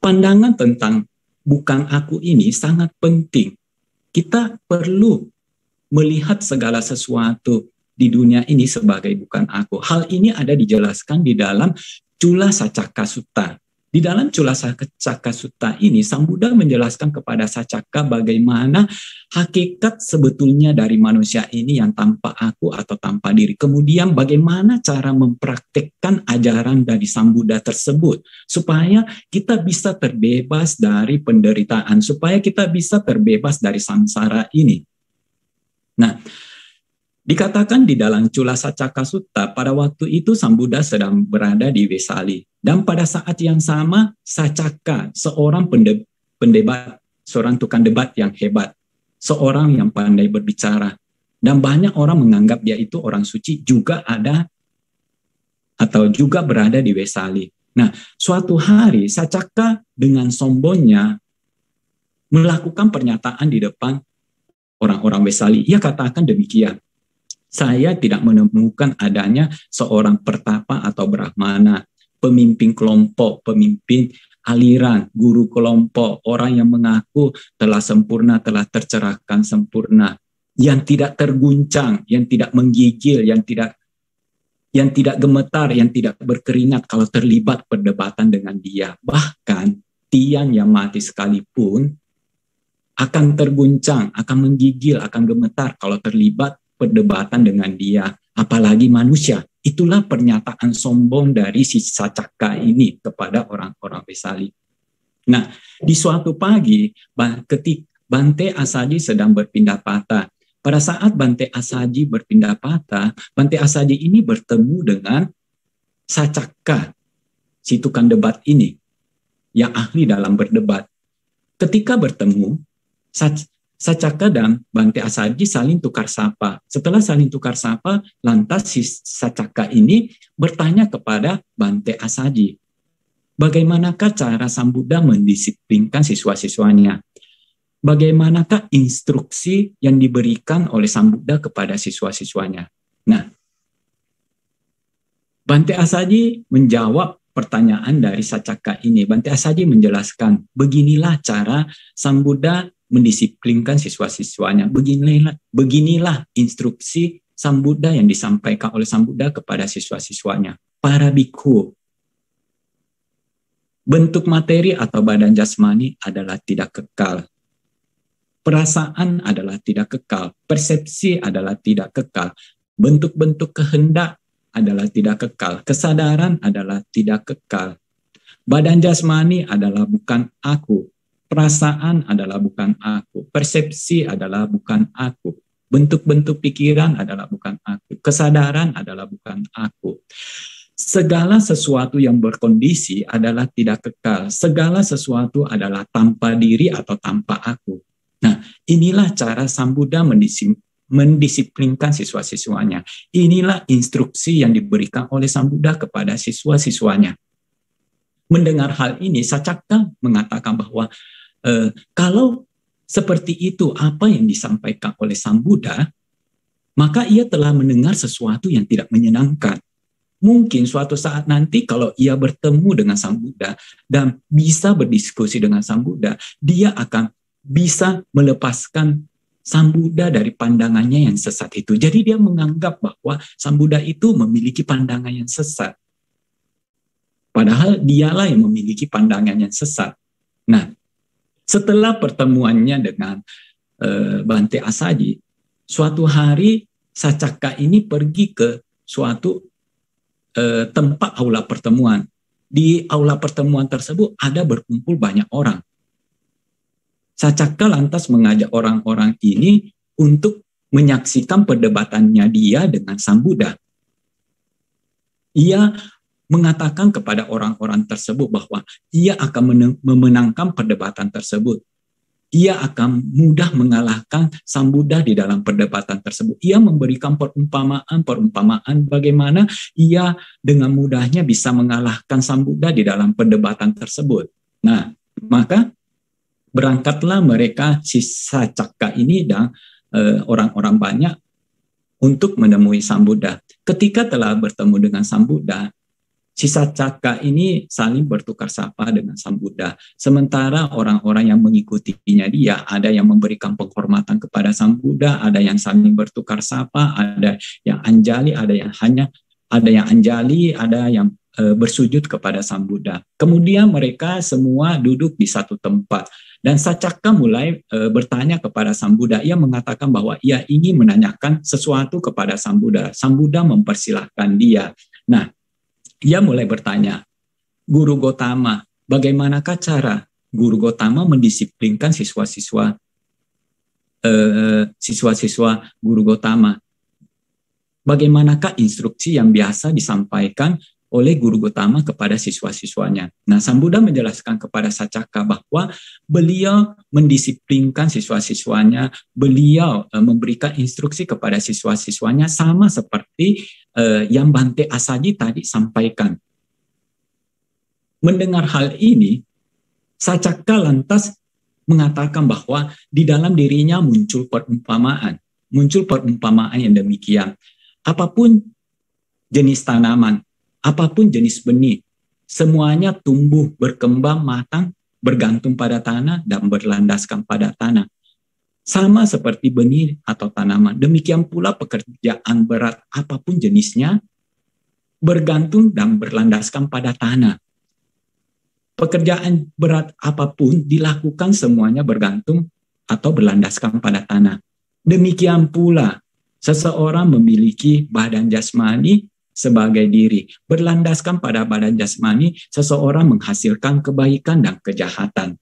Pandangan tentang bukan aku ini sangat penting. Kita perlu melihat segala sesuatu di dunia ini sebagai bukan aku. Hal ini ada dijelaskan di dalam Cula Sacaka Sutta di dalam Cula Sacaka Sutta ini, Sang Buddha menjelaskan kepada Sacaka bagaimana hakikat sebetulnya dari manusia ini yang tanpa aku atau tanpa diri. Kemudian bagaimana cara mempraktekkan ajaran dari Sang Buddha tersebut supaya kita bisa terbebas dari penderitaan, supaya kita bisa terbebas dari samsara ini. Nah, Dikatakan di dalam Cula Sacaka Sutta, pada waktu itu Sang Buddha sedang berada di Vesali. Dan pada saat yang sama, Sacaka, seorang pendebat, seorang tukang debat yang hebat, seorang yang pandai berbicara, dan banyak orang menganggap dia itu orang suci, juga ada atau juga berada di Vesali. Nah, suatu hari Sacaka dengan sombongnya melakukan pernyataan di depan orang-orang Vesali. Ia katakan demikian, saya tidak menemukan adanya seorang pertapa atau brahmana, pemimpin kelompok, pemimpin aliran, guru kelompok, orang yang mengaku telah sempurna, telah tercerahkan sempurna, yang tidak terguncang, yang tidak menggigil, yang tidak yang tidak gemetar, yang tidak berkeringat kalau terlibat perdebatan dengan dia. Bahkan tiang yang mati sekalipun akan terguncang, akan menggigil, akan gemetar kalau terlibat perdebatan dengan dia, apalagi manusia. Itulah pernyataan sombong dari si Sacaka ini kepada orang-orang Besali. Nah, di suatu pagi, ketika Bante Asaji sedang berpindah patah. Pada saat Bante Asaji berpindah patah, Bante Asaji ini bertemu dengan Sacaka, si tukang debat ini, yang ahli dalam berdebat. Ketika bertemu, Sacaka dan Bante Asaji saling tukar sapa. Setelah saling tukar sapa, lantas si Sacaka ini bertanya kepada Bante Asaji, bagaimanakah cara Sang Buddha mendisiplinkan siswa-siswanya? Bagaimanakah instruksi yang diberikan oleh Sang Buddha kepada siswa-siswanya? Nah, Bante Asaji menjawab pertanyaan dari Sacaka ini. Bante Asaji menjelaskan, beginilah cara Sang Buddha mendisiplinkan siswa-siswanya. Beginilah, beginilah instruksi Sang Buddha yang disampaikan oleh Sang Buddha kepada siswa-siswanya. Para bikhu, bentuk materi atau badan jasmani adalah tidak kekal. Perasaan adalah tidak kekal. Persepsi adalah tidak kekal. Bentuk-bentuk kehendak adalah tidak kekal. Kesadaran adalah tidak kekal. Badan jasmani adalah bukan aku, Perasaan adalah bukan aku. Persepsi adalah bukan aku. Bentuk-bentuk pikiran adalah bukan aku. Kesadaran adalah bukan aku. Segala sesuatu yang berkondisi adalah tidak kekal. Segala sesuatu adalah tanpa diri atau tanpa aku. Nah, inilah cara Sang Buddha mendisiplinkan siswa-siswanya. Inilah instruksi yang diberikan oleh Sang Buddha kepada siswa-siswanya. Mendengar hal ini, Sacaka mengatakan bahwa Eh, kalau seperti itu apa yang disampaikan oleh Sang Buddha, maka ia telah mendengar sesuatu yang tidak menyenangkan. Mungkin suatu saat nanti kalau ia bertemu dengan Sang Buddha dan bisa berdiskusi dengan Sang Buddha, dia akan bisa melepaskan Sang Buddha dari pandangannya yang sesat itu. Jadi dia menganggap bahwa Sang Buddha itu memiliki pandangan yang sesat. Padahal dialah yang memiliki pandangan yang sesat. Nah, setelah pertemuannya dengan uh, Bante Asaji, suatu hari Sacaka ini pergi ke suatu uh, tempat aula pertemuan. Di aula pertemuan tersebut ada berkumpul banyak orang. Sacaka lantas mengajak orang-orang ini untuk menyaksikan perdebatannya dia dengan Sang Buddha. Ia mengatakan kepada orang-orang tersebut bahwa ia akan memenangkan perdebatan tersebut. Ia akan mudah mengalahkan Sang Buddha di dalam perdebatan tersebut. Ia memberikan perumpamaan-perumpamaan bagaimana ia dengan mudahnya bisa mengalahkan Sang Buddha di dalam perdebatan tersebut. Nah, maka berangkatlah mereka sisa cakka ini dan eh, orang-orang banyak untuk menemui Sang Buddha. Ketika telah bertemu dengan Sang Buddha, Sisa caka ini saling bertukar sapa dengan Sang Buddha. Sementara orang-orang yang mengikutinya dia, ada yang memberikan penghormatan kepada Sang Buddha, ada yang saling bertukar sapa, ada yang anjali, ada yang hanya ada yang anjali, ada yang e, bersujud kepada Sang Buddha. Kemudian mereka semua duduk di satu tempat. Dan Sacaka mulai e, bertanya kepada Sang Buddha. Ia mengatakan bahwa ia ingin menanyakan sesuatu kepada Sang Buddha. Sang Buddha mempersilahkan dia. Nah, ia mulai bertanya, Guru Gotama, bagaimanakah cara Guru Gotama mendisiplinkan siswa-siswa eh, siswa-siswa Guru Gotama? Bagaimanakah instruksi yang biasa disampaikan oleh guru Gotama kepada siswa-siswanya. Nah, Sang Buddha menjelaskan kepada Sacaka bahwa beliau mendisiplinkan siswa-siswanya, beliau uh, memberikan instruksi kepada siswa-siswanya sama seperti uh, yang Bante Asaji tadi sampaikan. Mendengar hal ini, Sacaka lantas mengatakan bahwa di dalam dirinya muncul perumpamaan, muncul perumpamaan yang demikian. Apa pun jenis tanaman, apa pun jenis benih, semuanya tumbuh, berkembang, matang, bergantung pada tanah dan berlandaskan pada tanah. Sama seperti benih atau tanaman. Demikian pula pekerjaan berat apa pun jenisnya, bergantung dan berlandaskan pada tanah. Pekerjaan berat apa pun dilakukan semuanya bergantung atau berlandaskan pada tanah. Demikian pula seseorang memiliki badan jasmani sebagai diri. Berlandaskan pada badan jasmani, seseorang menghasilkan kebaikan dan kejahatan.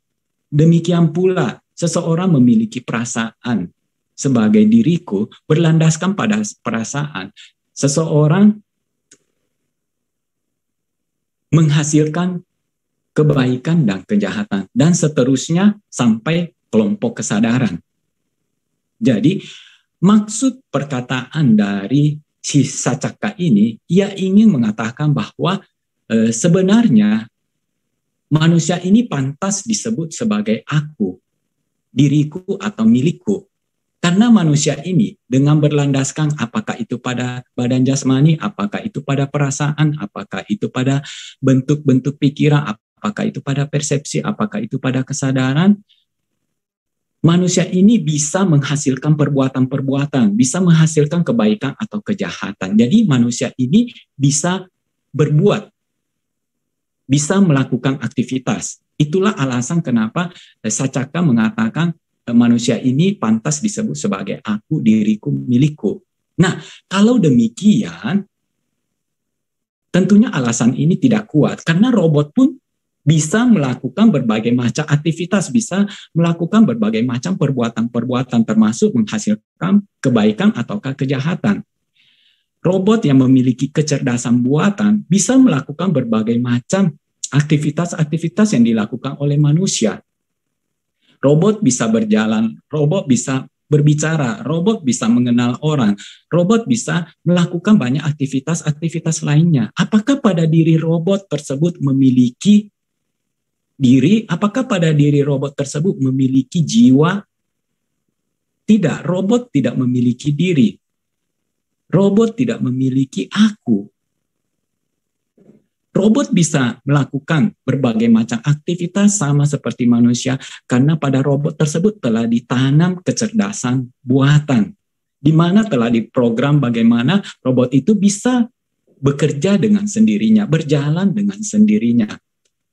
Demikian pula, seseorang memiliki perasaan sebagai diriku, berlandaskan pada perasaan. Seseorang menghasilkan kebaikan dan kejahatan, dan seterusnya sampai kelompok kesadaran. Jadi, maksud perkataan dari si Sacaka ini, ia ingin mengatakan bahwa e, sebenarnya manusia ini pantas disebut sebagai aku, diriku atau milikku. Karena manusia ini dengan berlandaskan apakah itu pada badan jasmani, apakah itu pada perasaan, apakah itu pada bentuk-bentuk pikiran, apakah itu pada persepsi, apakah itu pada kesadaran, manusia ini bisa menghasilkan perbuatan-perbuatan, bisa menghasilkan kebaikan atau kejahatan. Jadi manusia ini bisa berbuat, bisa melakukan aktivitas. Itulah alasan kenapa Sacaka mengatakan eh, manusia ini pantas disebut sebagai aku, diriku, milikku. Nah, kalau demikian, tentunya alasan ini tidak kuat karena robot pun bisa melakukan berbagai macam aktivitas, bisa melakukan berbagai macam perbuatan-perbuatan termasuk menghasilkan kebaikan ataukah kejahatan. Robot yang memiliki kecerdasan buatan bisa melakukan berbagai macam aktivitas-aktivitas yang dilakukan oleh manusia. Robot bisa berjalan, robot bisa berbicara, robot bisa mengenal orang, robot bisa melakukan banyak aktivitas-aktivitas lainnya. Apakah pada diri robot tersebut memiliki diri, apakah pada diri robot tersebut memiliki jiwa? Tidak, robot tidak memiliki diri. Robot tidak memiliki aku. Robot bisa melakukan berbagai macam aktivitas sama seperti manusia karena pada robot tersebut telah ditanam kecerdasan buatan di mana telah diprogram bagaimana robot itu bisa bekerja dengan sendirinya, berjalan dengan sendirinya,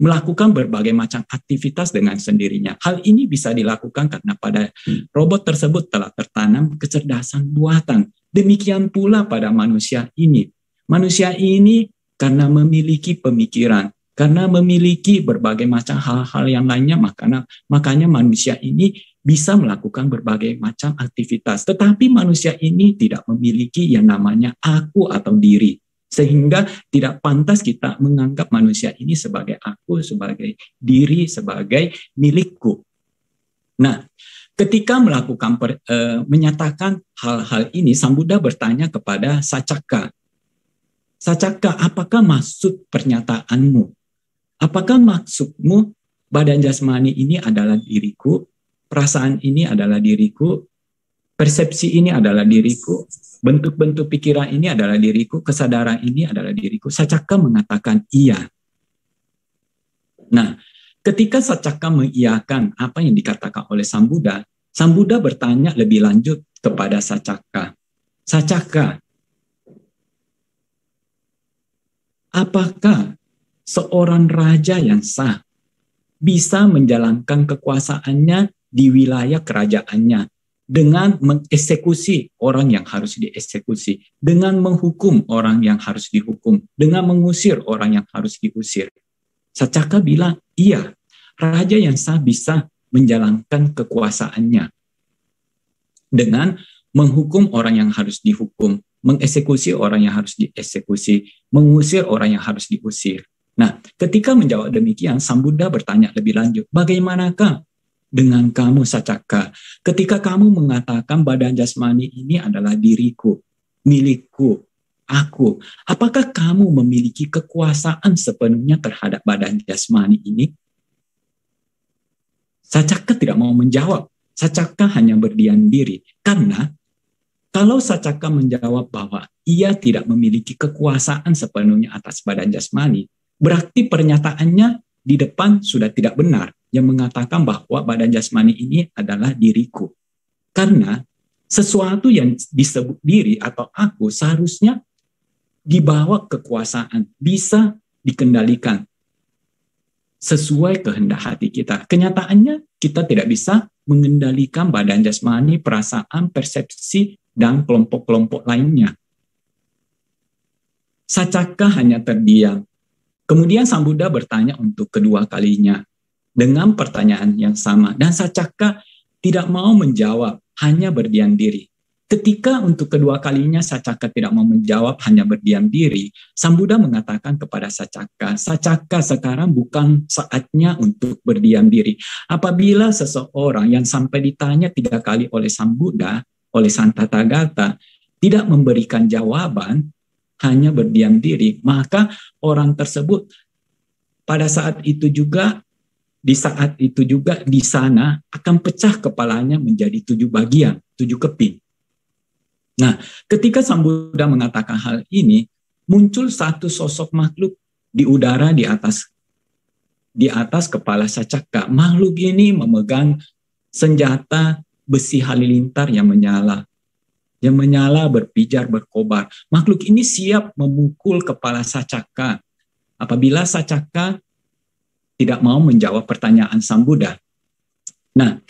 melakukan berbagai macam aktivitas dengan sendirinya. Hal ini bisa dilakukan karena pada robot tersebut telah tertanam kecerdasan buatan. Demikian pula pada manusia ini. Manusia ini karena memiliki pemikiran, karena memiliki berbagai macam hal-hal yang lainnya, makanya makanya manusia ini bisa melakukan berbagai macam aktivitas. Tetapi manusia ini tidak memiliki yang namanya aku atau diri. Sehingga tidak pantas kita menganggap manusia ini sebagai aku, sebagai diri, sebagai milikku. Nah, ketika melakukan per, e, menyatakan hal-hal ini, Sang Buddha bertanya kepada Sacaka. Sacaka, apakah maksud pernyataanmu? Apakah maksudmu badan jasmani ini adalah diriku? perasaan ini adalah diriku, persepsi ini adalah diriku, bentuk-bentuk pikiran ini adalah diriku, kesadaran ini adalah diriku. Sacaka mengatakan iya. Nah, ketika Sacaka mengiyakan apa yang dikatakan oleh Sang Buddha, Sang Buddha bertanya lebih lanjut kepada Sacaka. Sacaka, apakah seorang raja yang sah bisa menjalankan kekuasaannya di wilayah kerajaannya dengan mengeksekusi orang yang harus dieksekusi, dengan menghukum orang yang harus dihukum, dengan mengusir orang yang harus diusir. Sacaka bilang, iya, raja yang sah bisa menjalankan kekuasaannya dengan menghukum orang yang harus dihukum, mengeksekusi orang yang harus dieksekusi, mengusir orang yang harus diusir. Nah, ketika menjawab demikian, Sang Buddha bertanya lebih lanjut, bagaimanakah dengan kamu Sacaka. Ketika kamu mengatakan badan jasmani ini adalah diriku, milikku, aku. Apakah kamu memiliki kekuasaan sepenuhnya terhadap badan jasmani ini? Sacaka tidak mau menjawab. Sacaka hanya berdiam diri. Karena kalau Sacaka menjawab bahwa ia tidak memiliki kekuasaan sepenuhnya atas badan jasmani, berarti pernyataannya di depan sudah tidak benar yang mengatakan bahwa badan jasmani ini adalah diriku. Karena sesuatu yang disebut diri atau aku seharusnya dibawa kekuasaan, bisa dikendalikan sesuai kehendak hati kita. Kenyataannya kita tidak bisa mengendalikan badan jasmani, perasaan, persepsi, dan kelompok-kelompok lainnya. Sacaka hanya terdiam. Kemudian Sang Buddha bertanya untuk kedua kalinya, dengan pertanyaan yang sama. Dan Sacaka tidak mau menjawab, hanya berdiam diri. Ketika untuk kedua kalinya Sacaka tidak mau menjawab, hanya berdiam diri, Sang Buddha mengatakan kepada Sacaka, Sacaka sekarang bukan saatnya untuk berdiam diri. Apabila seseorang yang sampai ditanya tiga kali oleh Sang Buddha, oleh Santa Tagata, tidak memberikan jawaban, hanya berdiam diri, maka orang tersebut pada saat itu juga di saat itu juga di sana akan pecah kepalanya menjadi tujuh bagian, tujuh keping. Nah, ketika Sang Buddha mengatakan hal ini, muncul satu sosok makhluk di udara di atas di atas kepala Sacaka. Makhluk ini memegang senjata besi halilintar yang menyala. Yang menyala, berpijar, berkobar. Makhluk ini siap memukul kepala Sacaka. Apabila Sacaka tidak mau menjawab pertanyaan Sang Buddha. Nah,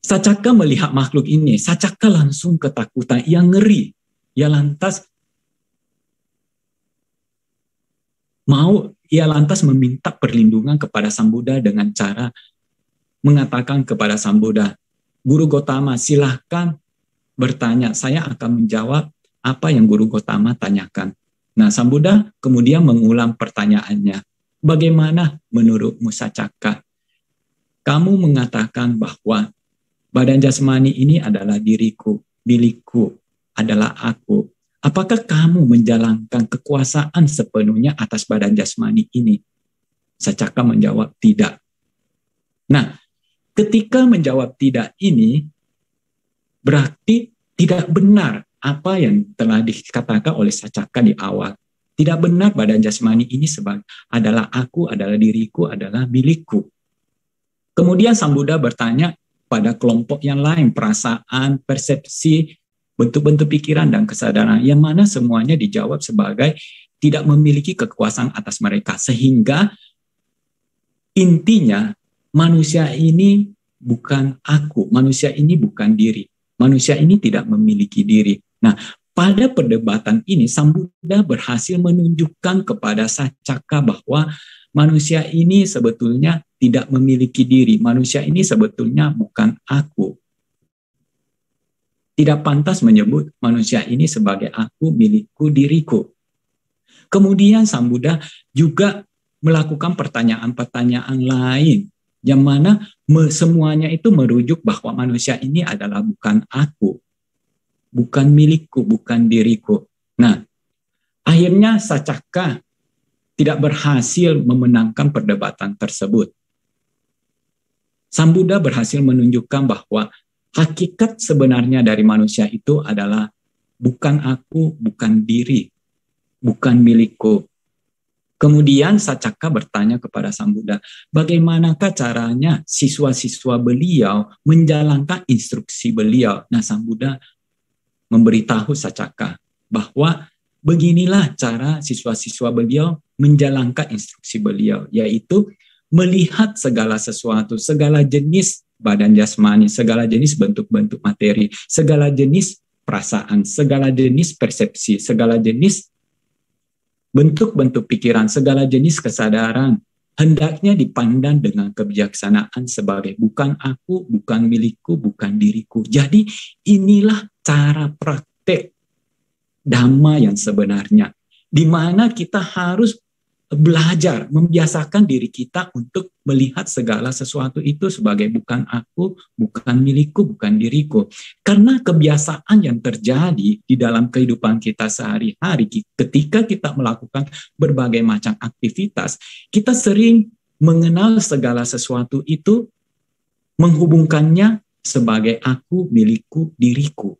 Sacaka melihat makhluk ini, Sacaka langsung ketakutan, ia ngeri. Ia lantas mau ia lantas meminta perlindungan kepada Sang Buddha dengan cara mengatakan kepada Sang Buddha, Guru Gotama silahkan bertanya, saya akan menjawab apa yang Guru Gotama tanyakan. Nah, Sang kemudian mengulang pertanyaannya. Bagaimana menurut Musa Caka? Kamu mengatakan bahwa badan jasmani ini adalah diriku, milikku, adalah aku. Apakah kamu menjalankan kekuasaan sepenuhnya atas badan jasmani ini? Sacaka menjawab tidak. Nah, ketika menjawab tidak ini, berarti tidak benar apa yang telah dikatakan oleh Sacaka di awal. Tidak benar badan jasmani ini sebagai adalah aku, adalah diriku, adalah milikku. Kemudian Sang Buddha bertanya pada kelompok yang lain, perasaan, persepsi, bentuk-bentuk pikiran dan kesadaran yang mana semuanya dijawab sebagai tidak memiliki kekuasaan atas mereka sehingga intinya manusia ini bukan aku, manusia ini bukan diri. Manusia ini tidak memiliki diri. Nah, pada perdebatan ini Sang Buddha berhasil menunjukkan kepada Sacaka bahwa manusia ini sebetulnya tidak memiliki diri. Manusia ini sebetulnya bukan aku. Tidak pantas menyebut manusia ini sebagai aku, milikku, diriku. Kemudian Sang Buddha juga melakukan pertanyaan-pertanyaan lain yang mana semuanya itu merujuk bahwa manusia ini adalah bukan aku, bukan milikku, bukan diriku. Nah, akhirnya Sacaka tidak berhasil memenangkan perdebatan tersebut. Sang berhasil menunjukkan bahwa hakikat sebenarnya dari manusia itu adalah bukan aku, bukan diri, bukan milikku, Kemudian Sacaka bertanya kepada Sang Buddha, bagaimanakah caranya siswa-siswa beliau menjalankan instruksi beliau? Nah, Sang Buddha memberitahu Sacaka bahwa beginilah cara siswa-siswa beliau menjalankan instruksi beliau, yaitu melihat segala sesuatu, segala jenis badan jasmani, segala jenis bentuk-bentuk materi, segala jenis perasaan, segala jenis persepsi, segala jenis bentuk-bentuk pikiran, segala jenis kesadaran, hendaknya dipandang dengan kebijaksanaan sebagai bukan aku, bukan milikku, bukan diriku. Jadi inilah cara praktek dhamma yang sebenarnya. Di mana kita harus belajar, membiasakan diri kita untuk melihat segala sesuatu itu sebagai bukan aku, bukan milikku, bukan diriku. Karena kebiasaan yang terjadi di dalam kehidupan kita sehari-hari ketika kita melakukan berbagai macam aktivitas, kita sering mengenal segala sesuatu itu menghubungkannya sebagai aku, milikku, diriku.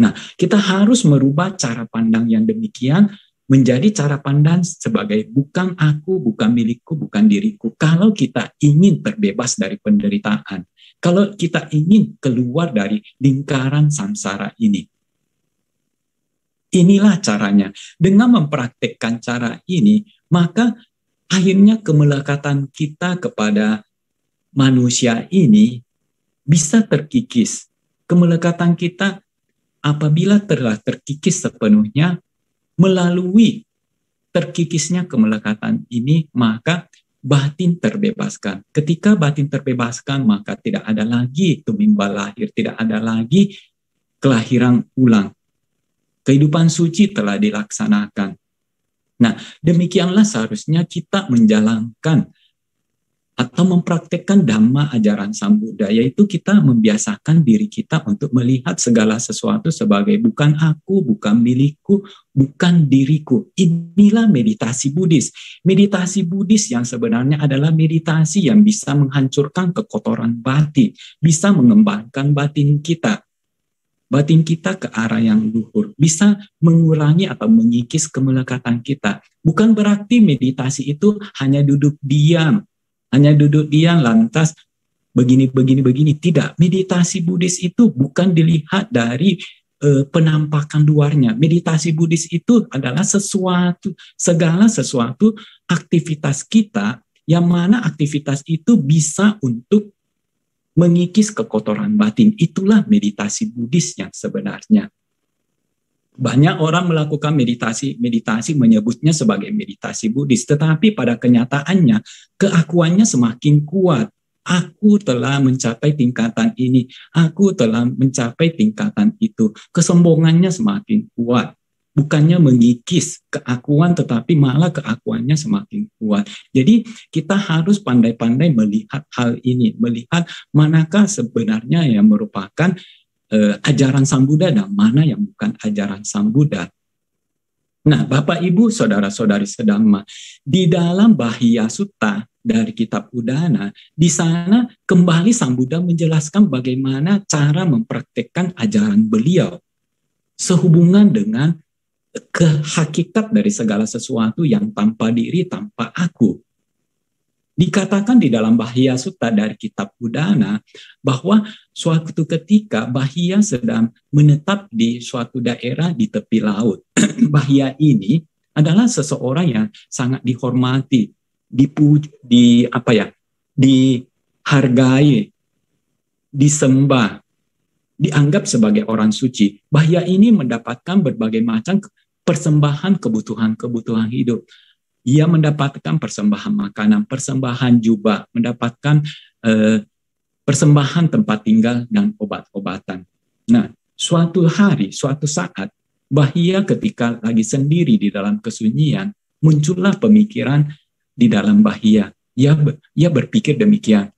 Nah, kita harus merubah cara pandang yang demikian menjadi cara pandang sebagai bukan aku, bukan milikku, bukan diriku. Kalau kita ingin terbebas dari penderitaan, kalau kita ingin keluar dari lingkaran samsara ini. Inilah caranya. Dengan mempraktekkan cara ini, maka akhirnya kemelekatan kita kepada manusia ini bisa terkikis. Kemelekatan kita apabila telah terkikis sepenuhnya, melalui terkikisnya kemelekatan ini, maka batin terbebaskan. Ketika batin terbebaskan, maka tidak ada lagi tumimbal lahir, tidak ada lagi kelahiran ulang. Kehidupan suci telah dilaksanakan. Nah, demikianlah seharusnya kita menjalankan atau mempraktekkan dhamma ajaran Sang Buddha, yaitu kita membiasakan diri kita untuk melihat segala sesuatu sebagai bukan aku, bukan milikku, bukan diriku. Inilah meditasi Buddhis. Meditasi Buddhis yang sebenarnya adalah meditasi yang bisa menghancurkan kekotoran batin, bisa mengembangkan batin kita. Batin kita ke arah yang luhur, bisa mengurangi atau mengikis kemelekatan kita. Bukan berarti meditasi itu hanya duduk diam, hanya duduk diam lantas begini begini begini. Tidak meditasi Buddhis itu bukan dilihat dari uh, penampakan luarnya. Meditasi Buddhis itu adalah sesuatu segala sesuatu aktivitas kita yang mana aktivitas itu bisa untuk mengikis kekotoran batin. Itulah meditasi Buddhis yang sebenarnya banyak orang melakukan meditasi, meditasi menyebutnya sebagai meditasi Buddhis, tetapi pada kenyataannya keakuannya semakin kuat. Aku telah mencapai tingkatan ini, aku telah mencapai tingkatan itu. Kesombongannya semakin kuat. Bukannya mengikis keakuan, tetapi malah keakuannya semakin kuat. Jadi kita harus pandai-pandai melihat hal ini, melihat manakah sebenarnya yang merupakan eh, ajaran Sang Buddha dan mana yang bukan ajaran Sang Buddha. Nah, Bapak Ibu, saudara-saudari sedama, di dalam Bahia Sutta dari kitab Udana, di sana kembali Sang Buddha menjelaskan bagaimana cara mempraktekkan ajaran beliau sehubungan dengan kehakikat dari segala sesuatu yang tanpa diri, tanpa aku. Dikatakan di dalam Bahia Sutta dari kitab Udana bahwa suatu ketika Bahia sedang menetap di suatu daerah di tepi laut. Bahia ini adalah seseorang yang sangat dihormati, dipuji, di apa ya, dihargai, disembah, dianggap sebagai orang suci. Bahia ini mendapatkan berbagai macam persembahan kebutuhan-kebutuhan hidup. Ia mendapatkan persembahan makanan, persembahan jubah, mendapatkan eh, persembahan tempat tinggal dan obat-obatan. Nah, suatu hari, suatu saat, Bahia ketika lagi sendiri di dalam kesunyian, muncullah pemikiran di dalam Bahia. Ia, ia berpikir demikian,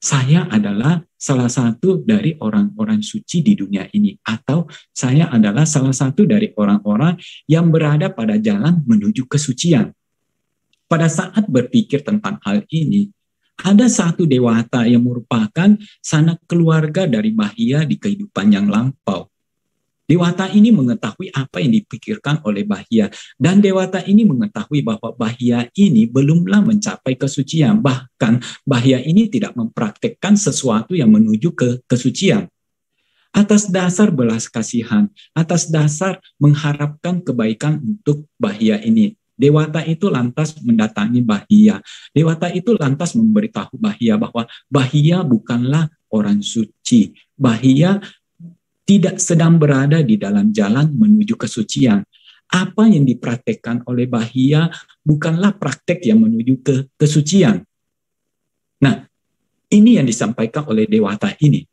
saya adalah salah satu dari orang-orang suci di dunia ini, atau saya adalah salah satu dari orang-orang yang berada pada jalan menuju kesucian. Pada saat berpikir tentang hal ini, ada satu dewata yang merupakan sanak keluarga dari Bahia di kehidupan yang lampau. Dewata ini mengetahui apa yang dipikirkan oleh Bahia. Dan Dewata ini mengetahui bahwa Bahia ini belumlah mencapai kesucian. Bahkan Bahia ini tidak mempraktekkan sesuatu yang menuju ke kesucian. Atas dasar belas kasihan, atas dasar mengharapkan kebaikan untuk Bahia ini. Dewata itu lantas mendatangi Bahia. Dewata itu lantas memberitahu Bahia bahwa Bahia bukanlah orang suci. Bahia tidak sedang berada di dalam jalan menuju kesucian. Apa yang dipraktekkan oleh Bahia bukanlah praktek yang menuju ke kesucian. Nah, ini yang disampaikan oleh Dewata ini.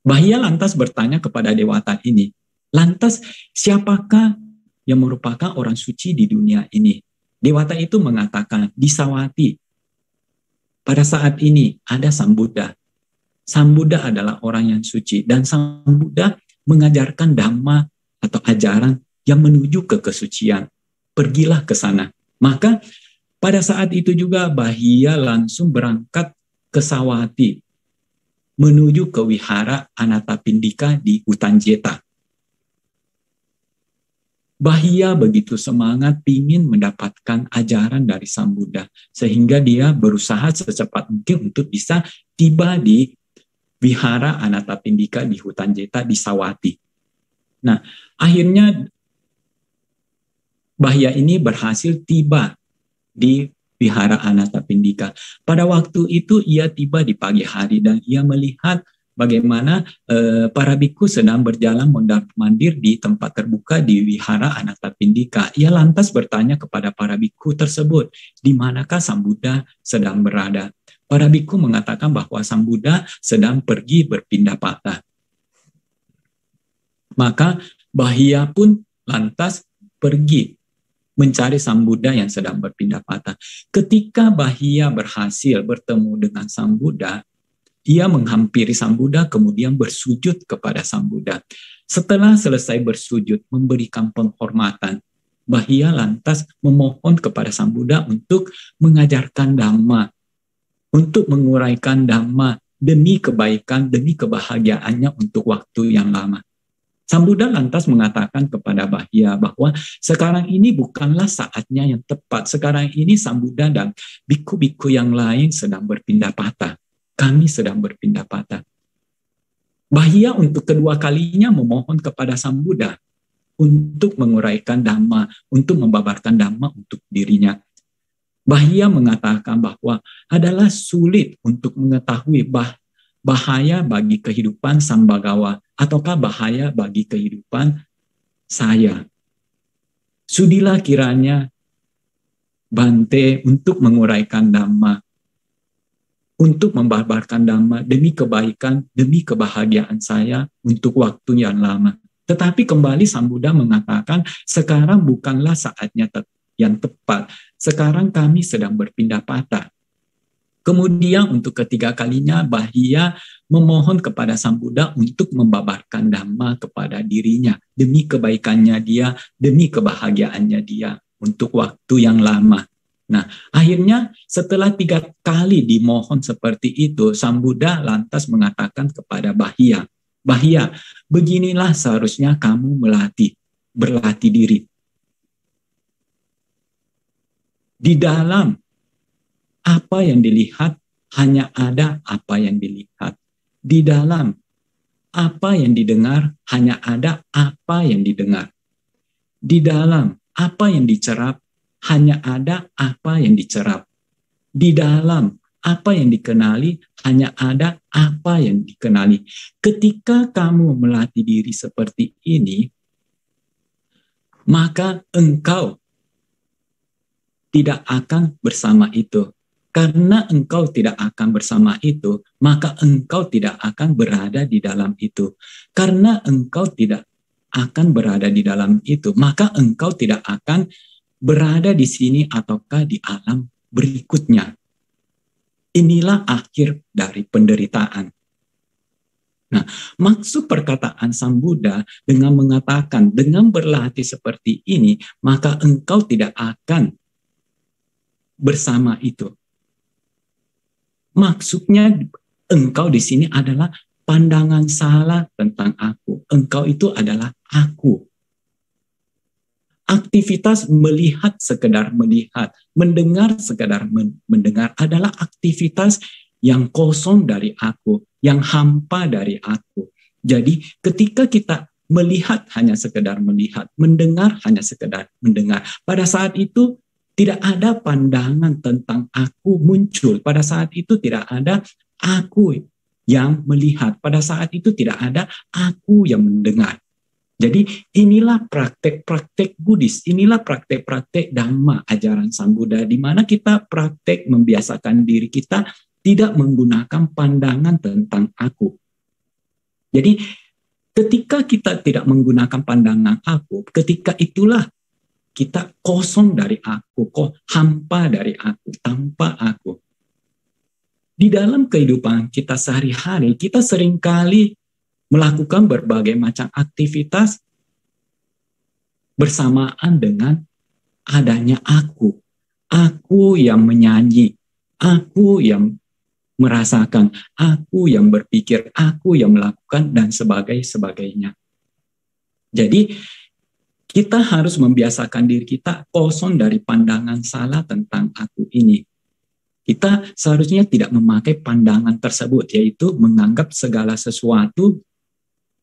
Bahia lantas bertanya kepada Dewata ini, lantas siapakah yang merupakan orang suci di dunia ini. Dewata itu mengatakan di Sawati. Pada saat ini ada Sang Buddha. Sang Buddha adalah orang yang suci dan Sang Buddha mengajarkan dhamma atau ajaran yang menuju ke kesucian. Pergilah ke sana. Maka pada saat itu juga Bahia langsung berangkat ke Sawati menuju ke wihara Anatapindika di hutan Jeta. Bahia begitu semangat ingin mendapatkan ajaran dari Sang Buddha sehingga dia berusaha secepat mungkin untuk bisa tiba di Vihara Anatapindika di hutan Jeta di Sawati. Nah, akhirnya Bahia ini berhasil tiba di Vihara Anatapindika. Pada waktu itu ia tiba di pagi hari dan ia melihat bagaimana eh, para biku sedang berjalan mondar mandir di tempat terbuka di Wihara Anatapindika. Ia lantas bertanya kepada para biku tersebut, di manakah Sang Buddha sedang berada? Para biku mengatakan bahwa Sang Buddha sedang pergi berpindah patah. Maka Bahia pun lantas pergi mencari Sang Buddha yang sedang berpindah patah. Ketika Bahia berhasil bertemu dengan Sang Buddha, ia menghampiri Sang Buddha kemudian bersujud kepada Sang Buddha. Setelah selesai bersujud memberikan penghormatan, Bahia lantas memohon kepada Sang Buddha untuk mengajarkan dhamma, untuk menguraikan dhamma demi kebaikan, demi kebahagiaannya untuk waktu yang lama. Sang Buddha lantas mengatakan kepada Bahia bahwa sekarang ini bukanlah saatnya yang tepat. Sekarang ini Sang Buddha dan biku-biku yang lain sedang berpindah patah kami sedang berpindah patah. Bahia untuk kedua kalinya memohon kepada Sang Buddha untuk menguraikan dhamma, untuk membabarkan dhamma untuk dirinya. Bahia mengatakan bahwa adalah sulit untuk mengetahui bah bahaya bagi kehidupan Sang Bagawa ataukah bahaya bagi kehidupan saya. Sudilah kiranya Bante untuk menguraikan dhamma untuk membabarkan dhamma demi kebaikan, demi kebahagiaan saya untuk waktu yang lama. Tetapi kembali Sang Buddha mengatakan, sekarang bukanlah saatnya te yang tepat. Sekarang kami sedang berpindah patah. Kemudian untuk ketiga kalinya Bahia memohon kepada Sang Buddha untuk membabarkan dhamma kepada dirinya demi kebaikannya dia, demi kebahagiaannya dia untuk waktu yang lama. Nah, akhirnya setelah tiga kali dimohon seperti itu, Sang Buddha lantas mengatakan kepada Bahia, Bahia, beginilah seharusnya kamu melatih, berlatih diri. Di dalam apa yang dilihat, hanya ada apa yang dilihat. Di dalam apa yang didengar, hanya ada apa yang didengar. Di dalam apa yang dicerap, hanya ada apa yang dicerap. Di dalam apa yang dikenali, hanya ada apa yang dikenali. Ketika kamu melatih diri seperti ini, maka engkau tidak akan bersama itu. Karena engkau tidak akan bersama itu, maka engkau tidak akan berada di dalam itu. Karena engkau tidak akan berada di dalam itu, maka engkau tidak akan berada di sini ataukah di alam berikutnya. Inilah akhir dari penderitaan. Nah, maksud perkataan Sang Buddha dengan mengatakan, dengan berlatih seperti ini, maka engkau tidak akan bersama itu. Maksudnya engkau di sini adalah pandangan salah tentang aku. Engkau itu adalah aku. Aktivitas melihat sekedar melihat, mendengar sekedar mendengar adalah aktivitas yang kosong dari aku, yang hampa dari aku. Jadi ketika kita melihat hanya sekedar melihat, mendengar hanya sekedar mendengar, pada saat itu tidak ada pandangan tentang aku muncul. Pada saat itu tidak ada aku yang melihat. Pada saat itu tidak ada aku yang mendengar. Jadi inilah praktek-praktek Buddhis, inilah praktek-praktek Dhamma ajaran Sang Buddha di mana kita praktek membiasakan diri kita tidak menggunakan pandangan tentang aku. Jadi ketika kita tidak menggunakan pandangan aku, ketika itulah kita kosong dari aku, kok hampa dari aku, tanpa aku. Di dalam kehidupan kita sehari-hari, kita sering kali melakukan berbagai macam aktivitas bersamaan dengan adanya aku. Aku yang menyanyi, aku yang merasakan, aku yang berpikir, aku yang melakukan, dan sebagainya. Jadi kita harus membiasakan diri kita kosong dari pandangan salah tentang aku ini. Kita seharusnya tidak memakai pandangan tersebut, yaitu menganggap segala sesuatu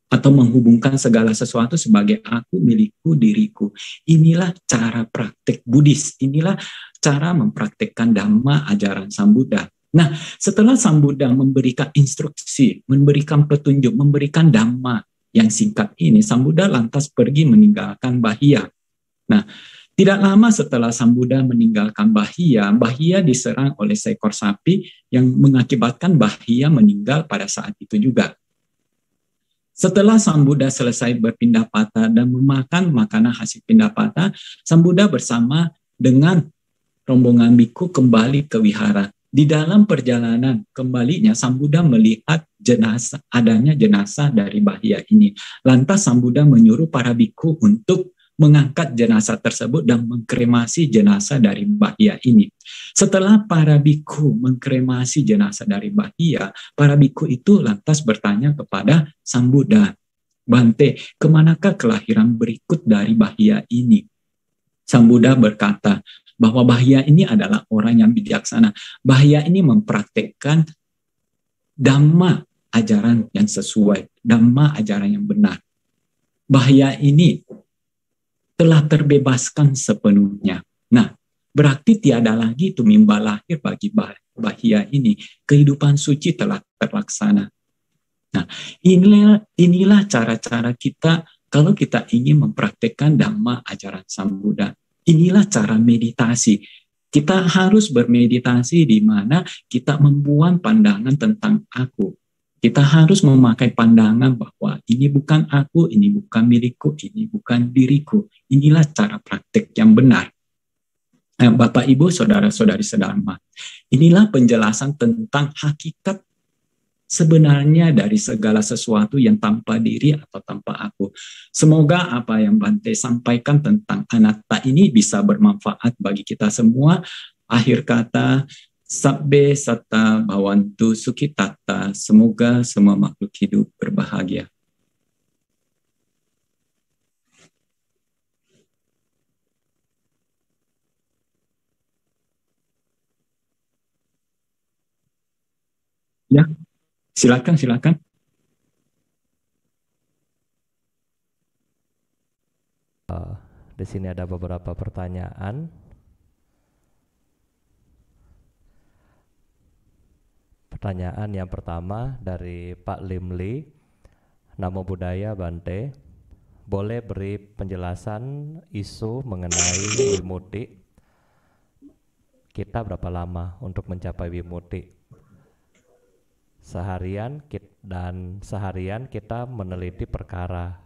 atau menghubungkan segala sesuatu sebagai aku, milikku, diriku. Inilah cara praktek Buddhis. Inilah cara mempraktekkan Dhamma ajaran Sang Buddha. Nah, setelah Sang Buddha memberikan instruksi, memberikan petunjuk, memberikan Dhamma, yang singkat ini, Sang Buddha lantas pergi meninggalkan Bahia. Nah, tidak lama setelah Sang Buddha meninggalkan Bahia, Bahia diserang oleh seekor sapi yang mengakibatkan Bahia meninggal pada saat itu juga. Setelah Sang Buddha selesai berpindah patah dan memakan makanan hasil pindah patah, Sang Buddha bersama dengan rombongan biku kembali ke wihara. Di dalam perjalanan kembalinya Sang Buddha melihat jenazah adanya jenazah dari Bahia ini. Lantas Sang Buddha menyuruh para biku untuk mengangkat jenazah tersebut dan mengkremasi jenazah dari Bahia ini. Setelah para biku mengkremasi jenazah dari Bahia, para biku itu lantas bertanya kepada Sang Buddha, Bante, ke manakah kelahiran berikut dari Bahia ini? Sang Buddha berkata, bahwa Bahia ini adalah orang yang bijaksana. Bahia ini mempraktekkan dhamma ajaran yang sesuai, dhamma ajaran yang benar. Bahia ini telah terbebaskan sepenuhnya. Nah, berarti tiada lagi tumimba lahir bagi Bahia ini. Kehidupan suci telah terlaksana. Nah, inilah inilah cara-cara kita kalau kita ingin mempraktekkan dhamma ajaran Sang. Inilah cara meditasi. Kita harus bermeditasi di mana kita membuang pandangan tentang aku. Kita harus memakai pandangan bahwa ini bukan aku, ini bukan milikku, ini bukan diriku. Inilah cara praktek yang benar. Eh, Bapak, Ibu, Saudara-saudari sedama, inilah penjelasan tentang hakikat sebenarnya dari segala sesuatu yang tanpa diri atau tanpa aku. Semoga apa yang Bante sampaikan tentang anatta ini bisa bermanfaat bagi kita semua. Akhir kata, Sabbe Sata Bhawantu Sukitata. Semoga semua makhluk hidup berbahagia. Ya, Silakan, silakan. Uh, Di sini ada beberapa pertanyaan. Pertanyaan yang pertama dari Pak Limli, Namo Buddhaya Bante, boleh beri penjelasan isu mengenai wimuti? Kita berapa lama untuk mencapai wimuti? Seharian kit- dan seharian kita meneliti perkara,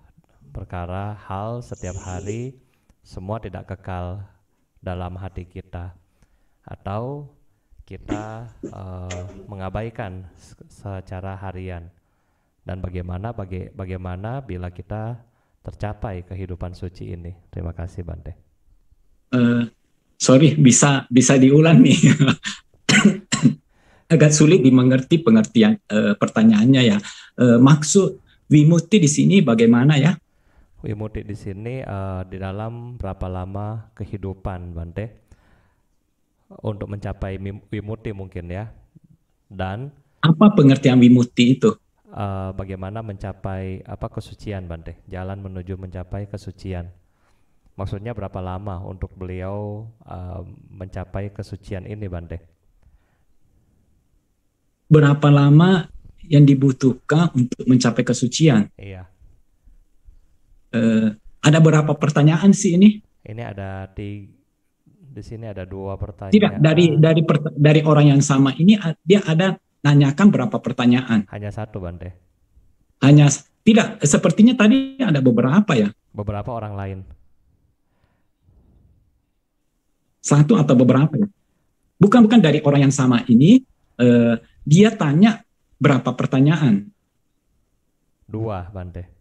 perkara hal setiap hari semua tidak kekal dalam hati kita, atau kita eh, mengabaikan secara harian dan bagaimana baga- bagaimana bila kita tercapai kehidupan suci ini. Terima kasih Bante. Eh, sorry, bisa bisa diulang nih. Agak sulit dimengerti pengertian eh, pertanyaannya ya. Eh, maksud wimuti di sini bagaimana ya? Wimuti di sini eh, di dalam berapa lama kehidupan Bante untuk mencapai wimuti mungkin ya dan Apa pengertian wimuti itu? eh, bagaimana mencapai apa kesucian Bante jalan menuju mencapai kesucian maksudnya berapa lama untuk beliau eh, mencapai kesucian ini Bante Berapa lama yang dibutuhkan untuk mencapai kesucian? iya Eh, ada berapa pertanyaan sih ini? ini ada di di sini ada dua pertanyaan Tidak dari dari dari orang yang sama ini dia ada nanyakan berapa pertanyaan. hanya satu Bante Hanya tidak sepertinya tadi ada beberapa ya. beberapa orang lain Satu atau beberapa ya. Bukan bukan dari orang yang sama ini eh, dia tanya berapa pertanyaan? dua Bante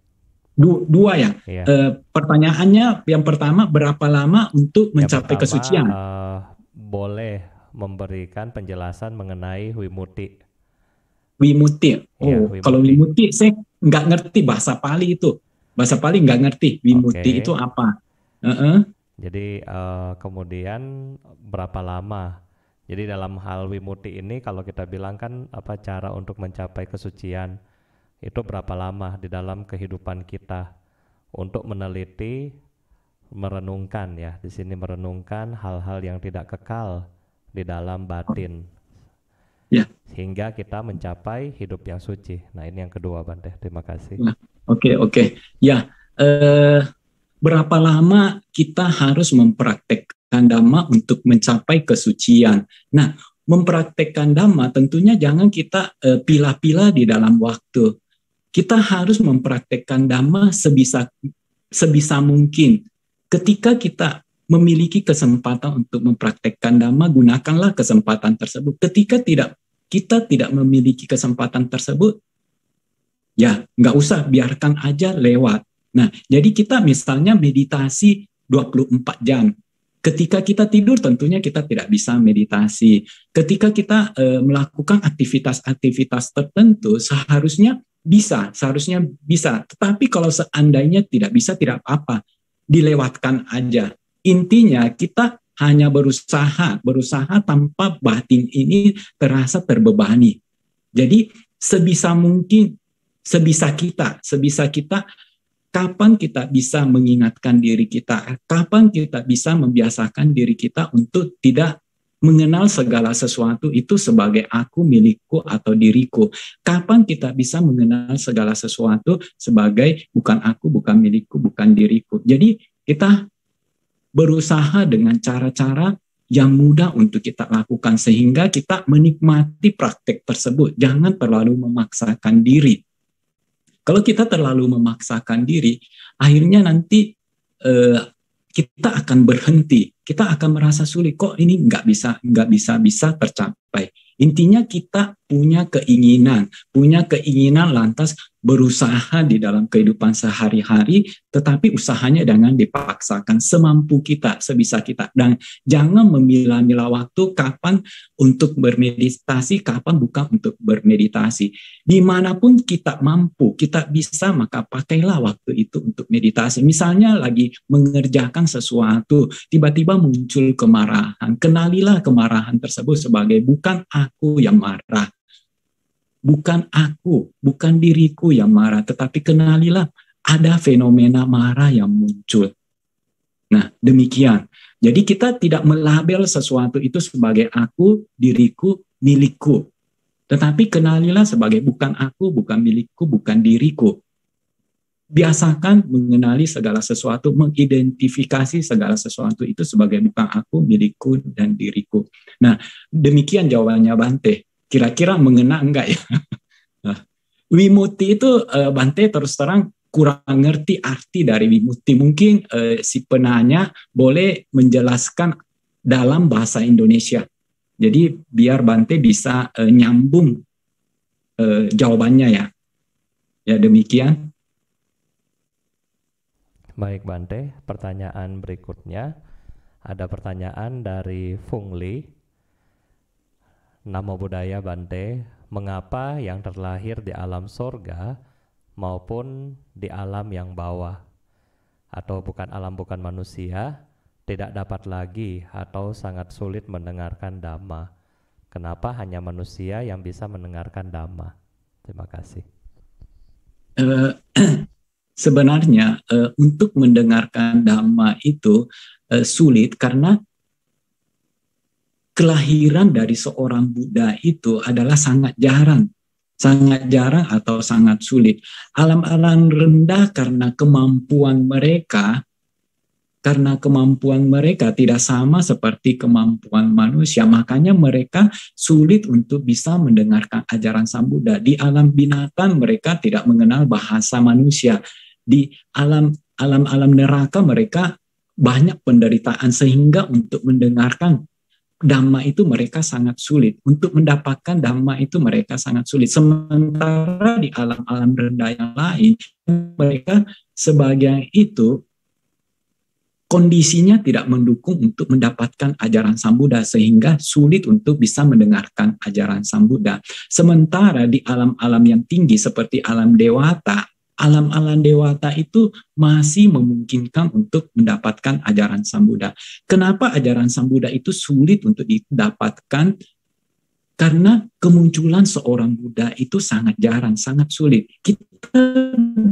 Du- dua ya. Eh, pertanyaannya yang pertama berapa lama untuk Yang mencapai pertama, kesucian? eh, boleh memberikan penjelasan mengenai wimuti Wimuti. Oh, Iya, wimuti. kalau wimuti saya nggak ngerti bahasa Pali itu. Bahasa Pali nggak ngerti. Wimuti Oke. itu apa? Heeh. Jadi eh, kemudian berapa lama? Jadi dalam hal wimuti ini kalau kita bilang kan apa cara untuk mencapai kesucian itu berapa lama di dalam kehidupan kita untuk meneliti, merenungkan ya di sini merenungkan hal-hal yang tidak kekal di dalam batin. Ya. Sehingga kita mencapai hidup yang suci. Nah ini yang kedua Bante. Terima kasih. Ya. Oke, oke. Ya, eh, berapa lama kita harus mempraktekkan dhamma untuk mencapai kesucian? Nah, mempraktekkan dhamma tentunya jangan kita eh, pilah-pilah di dalam waktu. Kita harus mempraktekkan dhamma sebisa sebisa mungkin. Ketika kita memiliki kesempatan untuk mempraktekkan dhamma, gunakanlah kesempatan tersebut. Ketika tidak kita tidak memiliki kesempatan tersebut, ya nggak usah biarkan aja lewat. Nah, jadi kita misalnya meditasi 24 jam. Ketika kita tidur tentunya kita tidak bisa meditasi. Ketika kita eh, melakukan aktivitas-aktivitas tertentu seharusnya bisa, seharusnya bisa. Tetapi kalau seandainya tidak bisa tidak apa-apa, dilewatkan aja. Intinya kita hanya berusaha, berusaha tanpa batin ini terasa terbebani. Jadi sebisa mungkin sebisa kita, sebisa kita kapan kita bisa mengingatkan diri kita, kapan kita bisa membiasakan diri kita untuk tidak mengenal segala sesuatu itu sebagai aku, milikku, atau diriku. Kapan kita bisa mengenal segala sesuatu sebagai bukan aku, bukan milikku, bukan diriku. Jadi kita berusaha dengan cara-cara yang mudah untuk kita lakukan sehingga kita menikmati praktek tersebut. Jangan terlalu memaksakan diri. Kalau kita terlalu memaksakan diri, akhirnya nanti eh, kita akan berhenti. Kita akan merasa sulit. Kok ini nggak bisa, nggak bisa bisa tercapai. Intinya kita punya keinginan, punya keinginan lantas berusaha di dalam kehidupan sehari-hari, tetapi usahanya jangan dipaksakan semampu kita, sebisa kita. Dan jangan memilah-milah waktu kapan untuk bermeditasi, kapan bukan untuk bermeditasi. Di mana pun kita mampu, kita bisa, maka pakailah waktu itu untuk meditasi. Misalnya lagi mengerjakan sesuatu, tiba-tiba muncul kemarahan. Kenalilah kemarahan tersebut sebagai bukan aku yang marah. Bukan aku, bukan diriku yang marah, tetapi kenalilah ada fenomena marah yang muncul. Nah, demikian. Jadi kita tidak melabel sesuatu itu sebagai aku, diriku, milikku. Tetapi kenalilah sebagai bukan aku, bukan milikku, bukan diriku. Biasakan mengenali segala sesuatu, mengidentifikasi segala sesuatu itu sebagai bukan aku, milikku, dan diriku. Nah, demikian jawabannya Bante. Kira-kira mengena enggak ya? Nah, Wimuti itu eh, Bante terus terang kurang ngerti arti dari wimuti. Mungkin eh, si penanya boleh menjelaskan dalam bahasa Indonesia. Jadi biar Bante bisa eh, nyambung jawabannya ya. Ya demikian. Baik Bante, pertanyaan berikutnya ada pertanyaan dari Fungli. Nama budaya Bante, mengapa yang terlahir di alam sorga maupun di alam yang bawah atau bukan alam bukan manusia tidak dapat lagi atau sangat sulit mendengarkan dhamma. Kenapa hanya manusia yang bisa mendengarkan dhamma? Terima kasih. Uh, sebenarnya uh, untuk mendengarkan dhamma itu uh, sulit karena kelahiran dari seorang Buddha itu adalah sangat jarang sangat jarang atau sangat sulit. Alam-alam rendah karena kemampuan mereka karena kemampuan mereka tidak sama seperti kemampuan manusia, makanya mereka sulit untuk bisa mendengarkan ajaran Sang Buddha. Di alam binatang mereka tidak mengenal bahasa manusia. Di alam alam-alam neraka mereka banyak penderitaan sehingga untuk mendengarkan dhamma itu mereka sangat sulit. Untuk mendapatkan dhamma itu mereka sangat sulit. Sementara di alam-alam rendah yang lain, mereka sebagian itu kondisinya tidak mendukung untuk mendapatkan ajaran Sang Buddha sehingga sulit untuk bisa mendengarkan ajaran Sang Buddha. Sementara di alam-alam yang tinggi seperti alam dewata, alam-alam dewata itu masih memungkinkan untuk mendapatkan ajaran Sang Buddha. Kenapa ajaran Sang Buddha itu sulit untuk didapatkan? Karena kemunculan seorang Buddha itu sangat jarang, sangat sulit. Kita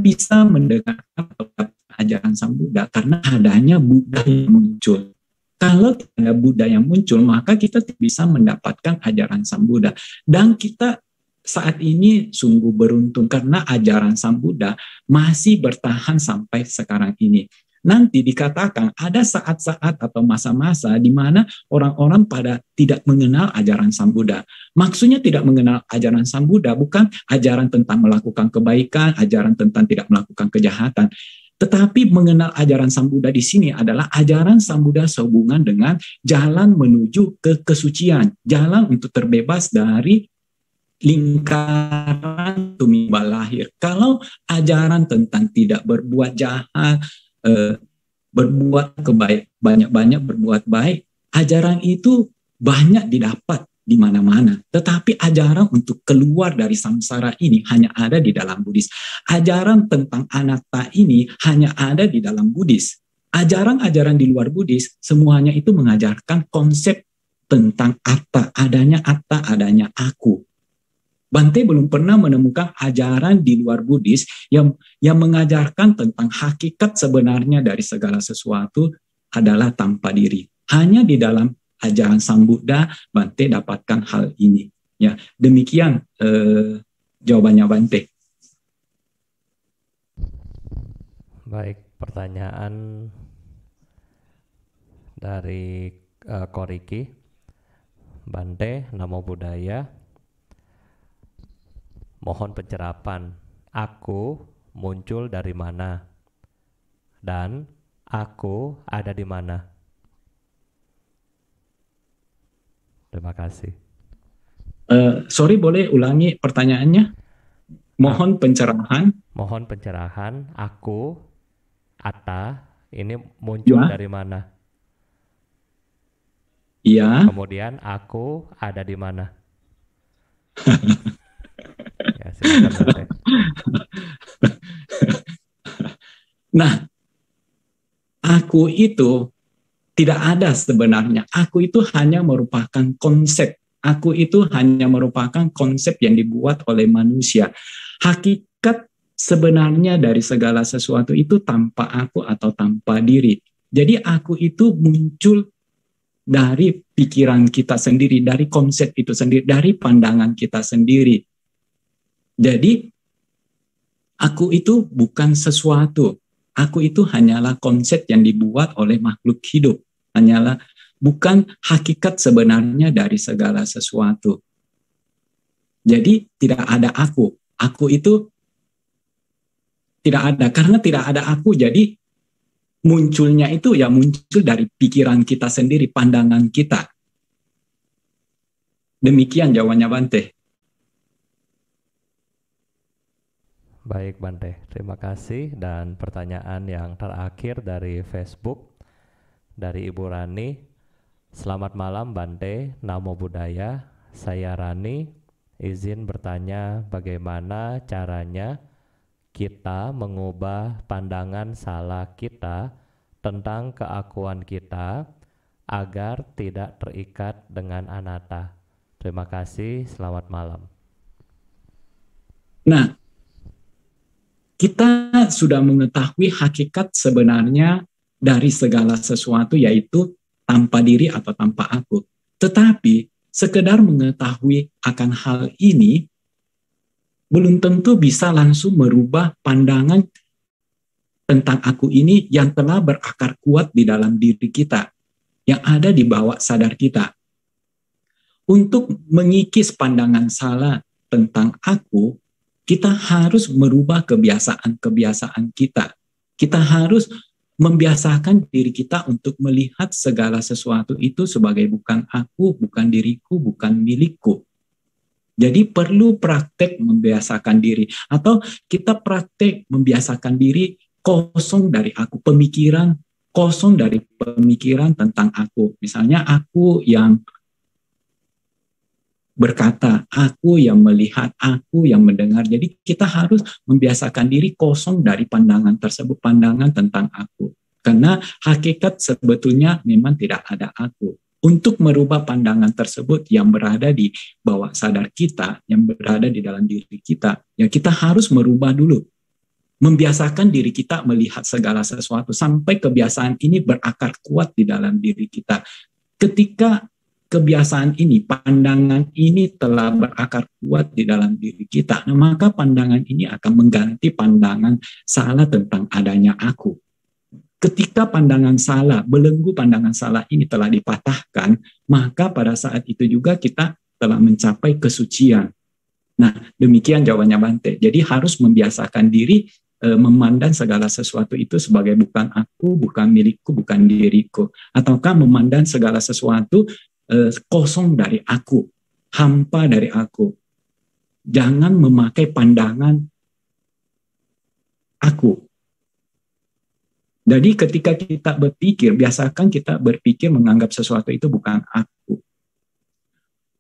bisa mendengarkan ajaran Sang Buddha karena adanya Buddha yang muncul. Kalau tidak ada Buddha yang muncul, maka kita bisa mendapatkan ajaran Sang Buddha. Dan kita saat ini sungguh beruntung karena ajaran Sang Buddha masih bertahan sampai sekarang ini. Nanti dikatakan ada saat-saat atau masa-masa di mana orang-orang pada tidak mengenal ajaran Sang Buddha. Maksudnya tidak mengenal ajaran Sang Buddha bukan ajaran tentang melakukan kebaikan, ajaran tentang tidak melakukan kejahatan. Tetapi mengenal ajaran Sang Buddha di sini adalah ajaran Sang Buddha sehubungan dengan jalan menuju ke kesucian, jalan untuk terbebas dari lingkaran tumbuh lahir. Kalau ajaran tentang tidak berbuat jahat, eh, berbuat kebaik, banyak-banyak berbuat baik, ajaran itu banyak didapat di mana-mana. Tetapi ajaran untuk keluar dari samsara ini hanya ada di dalam Buddhis. Ajaran tentang anatta ini hanya ada di dalam Buddhis. Ajaran-ajaran di luar Buddhis semuanya itu mengajarkan konsep tentang atta, adanya atta, adanya aku. Bante belum pernah menemukan ajaran di luar Buddhis yang yang mengajarkan tentang hakikat sebenarnya dari segala sesuatu adalah tanpa diri. Hanya di dalam ajaran Sang Buddha Bante dapatkan hal ini. Ya, demikian eh, jawabannya Bante. Baik, pertanyaan dari uh, Koriki. Bante, Namo Buddhaya mohon pencerapan. Aku muncul dari mana? Dan aku ada di mana? Terima kasih. Uh, sorry, boleh ulangi pertanyaannya? Mohon pencerahan. Mohon pencerahan. Aku, Atta, ini muncul ya. dari mana? Iya. Kemudian aku ada di mana? nah, aku itu tidak ada sebenarnya. Aku itu hanya merupakan konsep. Aku itu hanya merupakan konsep yang dibuat oleh manusia. Hakikat sebenarnya dari segala sesuatu itu tanpa aku atau tanpa diri. Jadi aku itu muncul dari pikiran kita sendiri, dari konsep itu sendiri, dari pandangan kita sendiri. Jadi aku itu bukan sesuatu. Aku itu hanyalah konsep yang dibuat oleh makhluk hidup. Hanyalah bukan hakikat sebenarnya dari segala sesuatu. Jadi tidak ada aku. Aku itu tidak ada karena tidak ada aku. Jadi munculnya itu ya muncul dari pikiran kita sendiri, pandangan kita. Demikian jawabannya Bante. Baik Bante, terima kasih dan pertanyaan yang terakhir dari Facebook dari Ibu Rani. Selamat malam Bante, Namo Buddhaya. Saya Rani, izin bertanya bagaimana caranya kita mengubah pandangan salah kita tentang keakuan kita agar tidak terikat dengan anata. Terima kasih, selamat malam. Nah, kita sudah mengetahui hakikat sebenarnya dari segala sesuatu yaitu tanpa diri atau tanpa aku. Tetapi sekedar mengetahui akan hal ini belum tentu bisa langsung merubah pandangan tentang aku ini yang telah berakar kuat di dalam diri kita, yang ada di bawah sadar kita. Untuk mengikis pandangan salah tentang aku, kita harus merubah kebiasaan-kebiasaan kita. Kita harus membiasakan diri kita untuk melihat segala sesuatu itu sebagai bukan aku, bukan diriku, bukan milikku. Jadi perlu praktek membiasakan diri atau kita praktek membiasakan diri kosong dari aku, pemikiran kosong dari pemikiran tentang aku. Misalnya aku yang berkata, aku yang melihat, aku yang mendengar. Jadi kita harus membiasakan diri kosong dari pandangan tersebut, pandangan tentang aku. Karena hakikat sebetulnya memang tidak ada aku untuk merubah pandangan tersebut yang berada di bawah sadar kita, yang berada di dalam diri kita, ya kita harus merubah dulu. Membiasakan diri kita melihat segala sesuatu sampai kebiasaan ini berakar kuat di dalam diri kita. Ketika kebiasaan ini, pandangan ini telah berakar kuat di dalam diri kita, nah, maka pandangan ini akan mengganti pandangan salah tentang adanya aku ketika pandangan salah, belenggu pandangan salah ini telah dipatahkan, maka pada saat itu juga kita telah mencapai kesucian. Nah, demikian jawabannya Bante. Jadi harus membiasakan diri e, memandang segala sesuatu itu sebagai bukan aku, bukan milikku, bukan diriku. Ataukah memandang segala sesuatu e, kosong dari aku, hampa dari aku. Jangan memakai pandangan aku, jadi ketika kita berpikir, biasakan kita berpikir menganggap sesuatu itu bukan aku.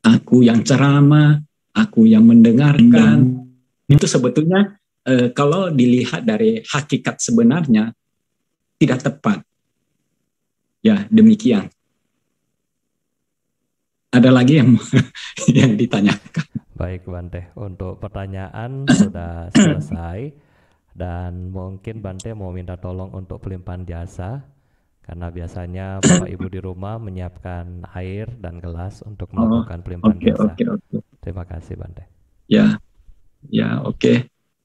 Aku yang ceramah, aku yang mendengarkan. Itu sebetulnya eh, kalau dilihat dari hakikat sebenarnya tidak tepat. Ya, demikian. Ada lagi yang yang ditanyakan. Baik, Bante. Untuk pertanyaan sudah selesai. Dan mungkin Bante mau minta tolong untuk pelimpahan jasa karena biasanya Bapak Ibu di rumah menyiapkan air dan gelas untuk oh, melakukan pelimpahan okay, jasa. Okay, okay. Terima kasih Bante. Ya, ya oke. Okay.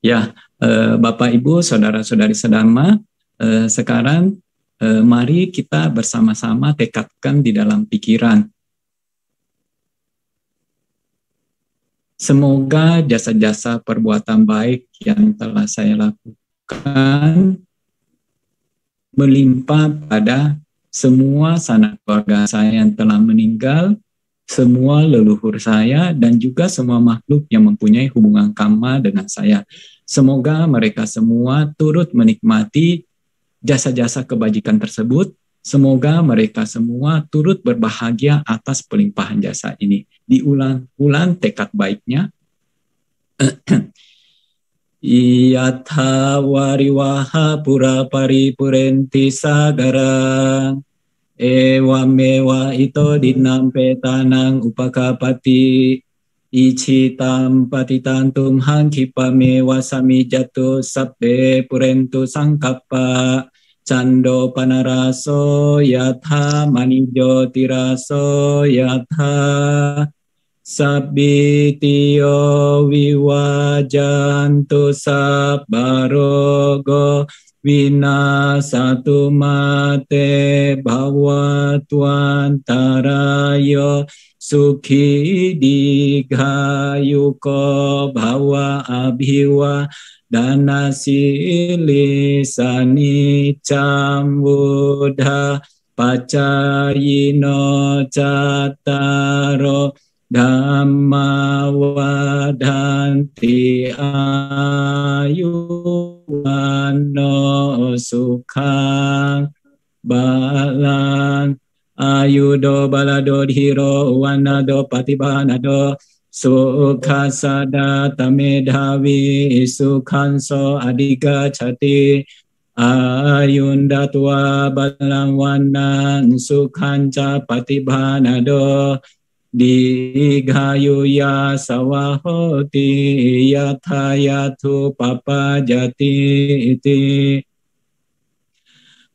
Ya, eh, Bapak Ibu, saudara-saudari sedama, eh, sekarang eh, mari kita bersama-sama tekadkan di dalam pikiran Semoga jasa-jasa perbuatan baik yang telah saya lakukan melimpah pada semua sanak keluarga saya yang telah meninggal, semua leluhur saya, dan juga semua makhluk yang mempunyai hubungan karma dengan saya. Semoga mereka semua turut menikmati jasa-jasa kebajikan tersebut Semoga mereka semua turut berbahagia atas pelimpahan jasa ini. Diulang-ulang tekad baiknya. Iyatha wariwaha pura paripurenti sagara Ewa mewa ito dinampe tanang upakapati Ichitam patitantum hangkipa mewa sami jatuh sabbe purentu sangkapa Chando panaraso yatha manijo tiraso yatha Sabitiyo viwajantu sabbarogo vinasatu mate bhawatwantarayo sukhi digayuko bhawa abhiwa dana silisani cambuddha pacayino cataro Dhamma wadanti ayuwano sukhang balang ayudo balado dhiro wanado patibanado sukhasada tamedhavi sukhanso adigacati ayundatwa balang wanan sukhanca patibanado digayuya sawahoti yatha yathu papa jati iti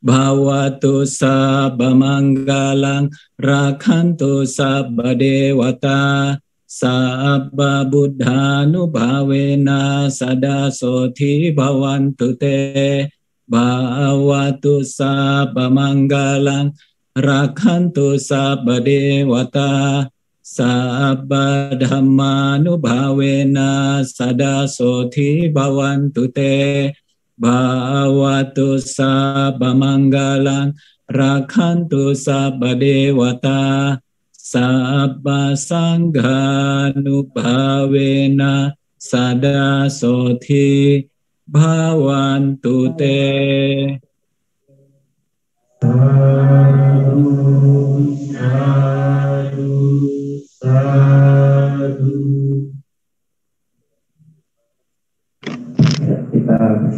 bhavatu sabamanggalang rakhantu sabba dewata sabba buddhanubhavena sada soti bhavantu te bhavatu sabamanggalang rakhantu sabba dewata Sabba dhammanubhavena sada soti bhavantu te bhavatu sabba manggalang rakhantu sabba dewata sabba sanghanubhavena sada soti bhavantu te Sadhu, sadhu, sadhu. Ya,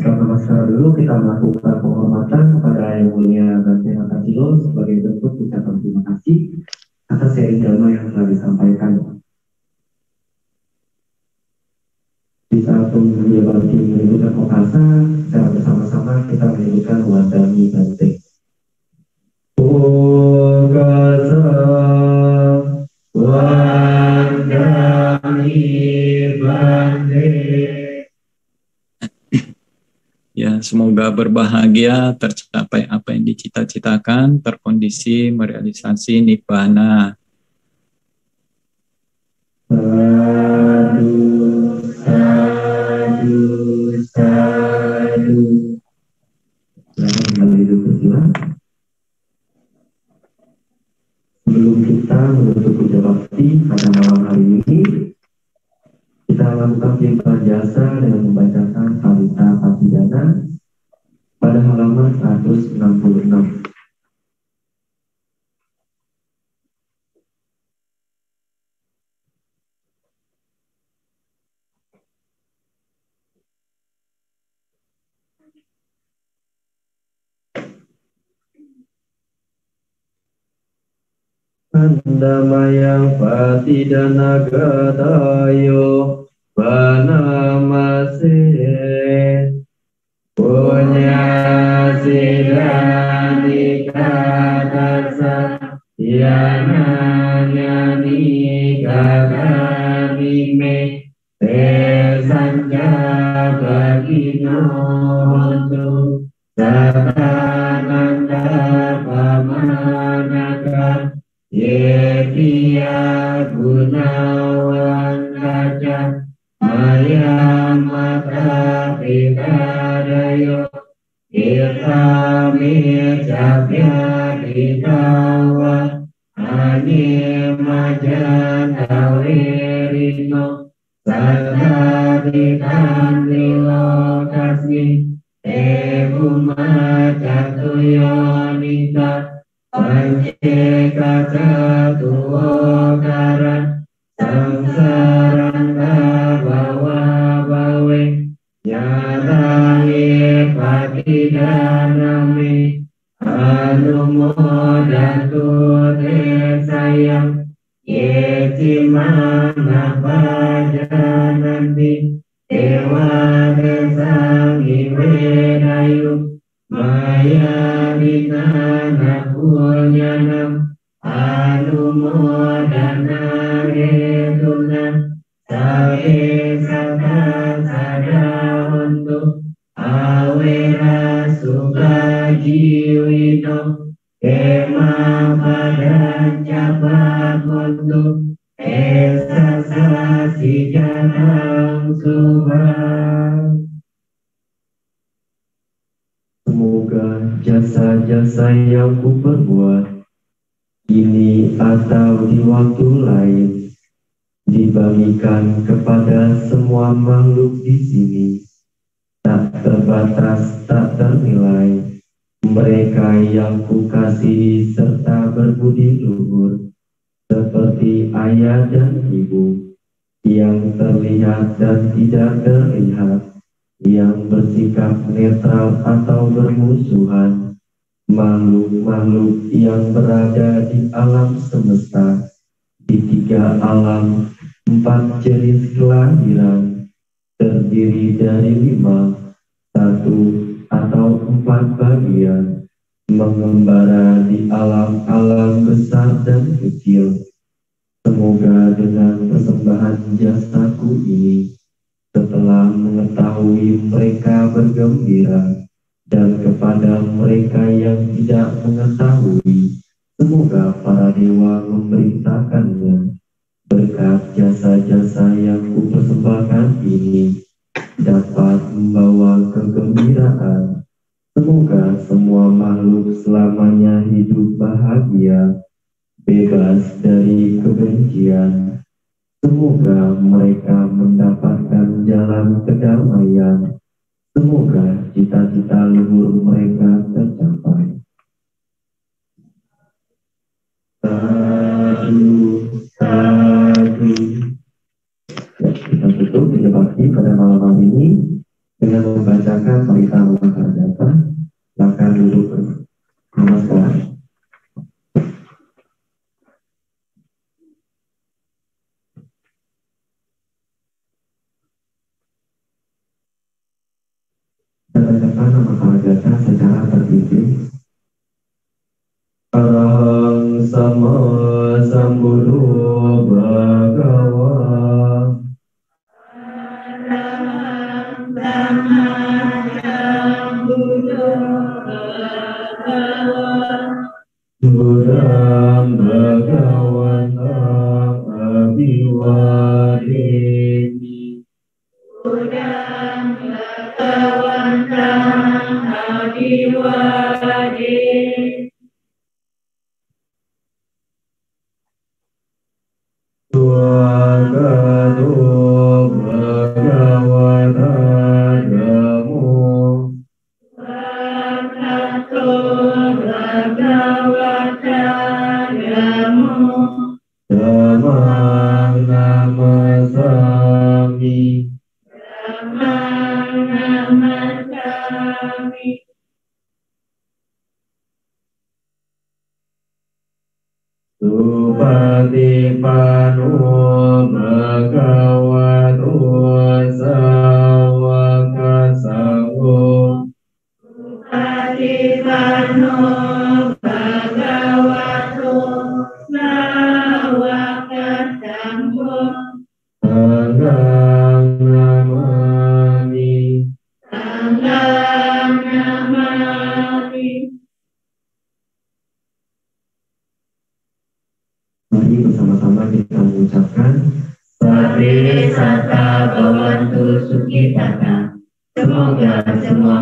kita bersama-sama dulu kita melakukan penghormatan kepada yang mulia Bante Nakajilo sebagai bentuk ucapan terima kasih atas seri dharma yang telah disampaikan. Di saat pemulia Bante menyebutkan kokasa, secara bersama-sama kita menyebutkan wadami Bante. Kokasa semoga berbahagia, tercapai apa yang dicita-citakan, terkondisi, merealisasi nibbana. Sadu, sadu, sadu. Sebelum kita menutup puja bakti pada malam hari ini, kita lakukan pimpah jasa dengan membacakan Parita Patidana pada halaman 166. Andamaya Patidana Gadayo Vanamase Punya Sidani Kadasa Yananya Nikadani Me Te Sanja Bagino Hontu Satananda Pamanaka Yetia ตามิจัพยาติตาวะอานิมาจาตทวีริโนสัทธาติทานิโลกัสมิเอวุมาจัตุยานิตาปัญเจกัจตุโอกา Remember.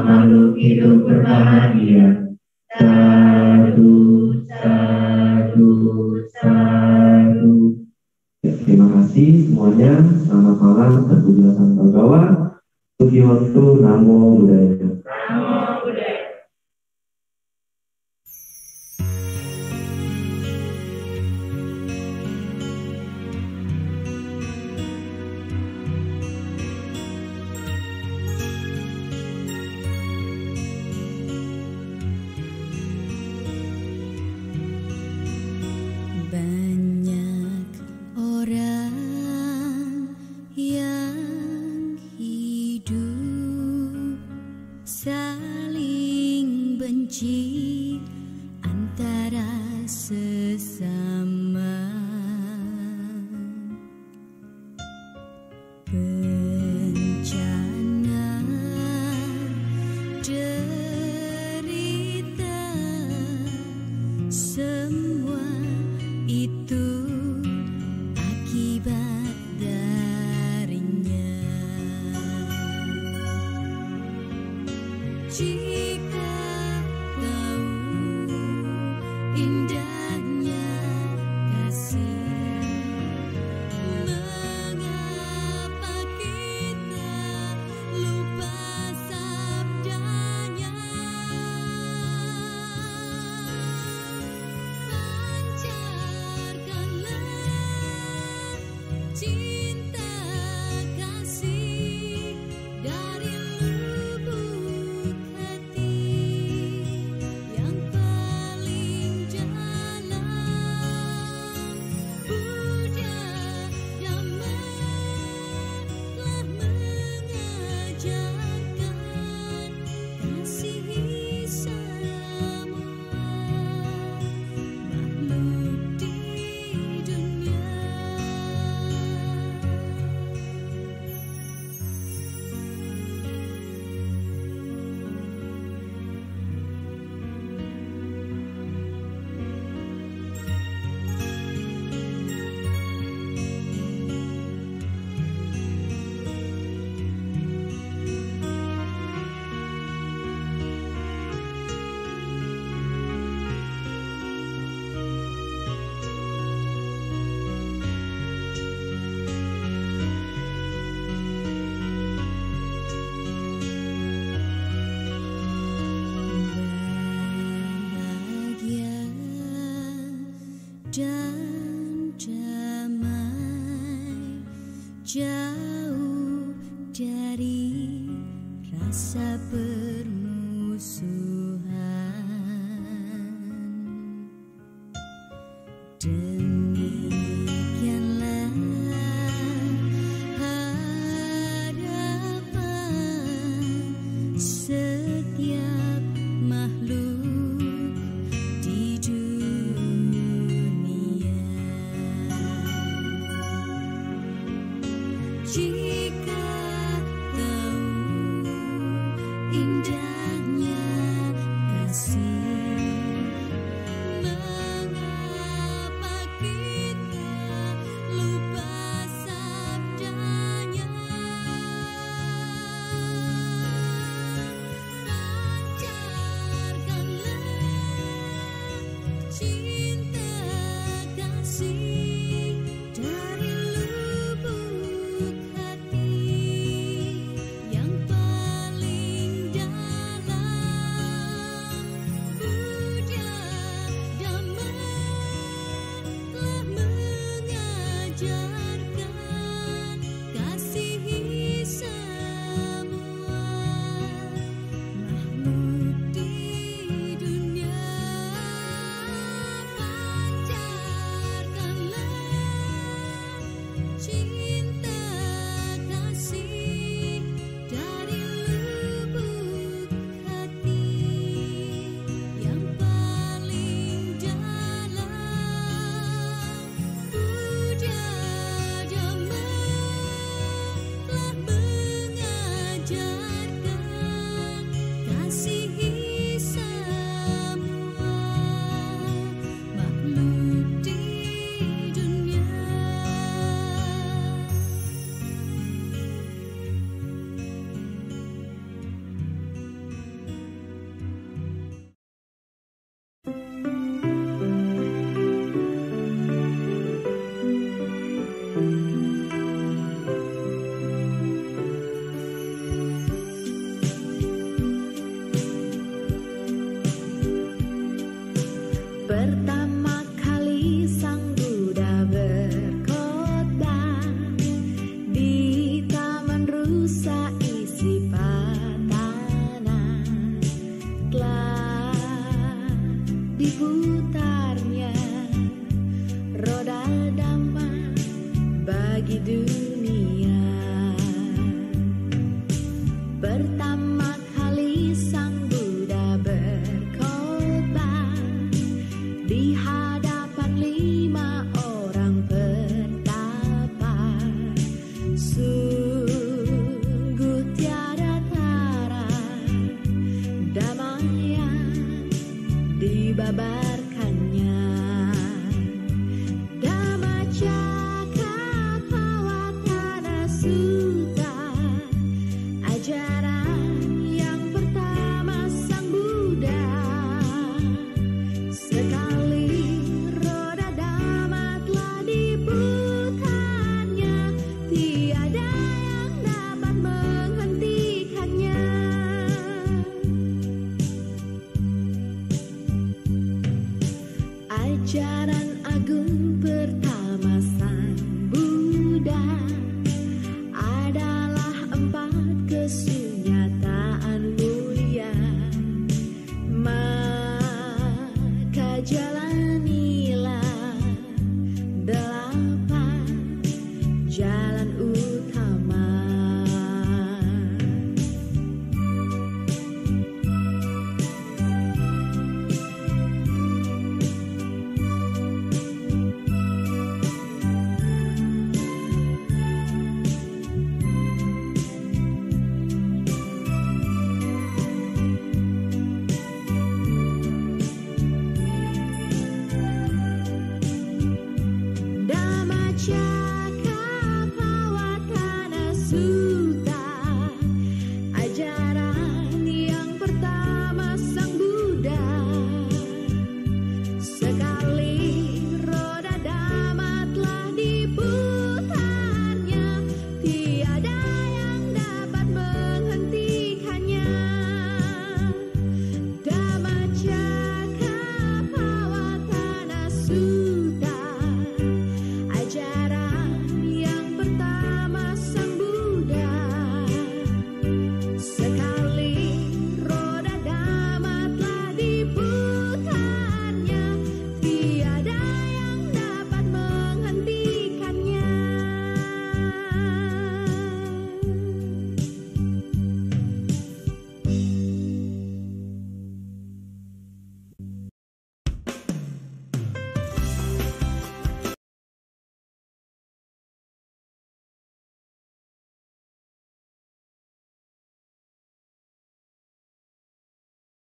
makhluk hidup berbahagia. Satu, satu, satu. Ya, terima kasih semuanya. Selamat malam. terpujilah Sang Bagawa. Sukiyotu Namo Buddhaya.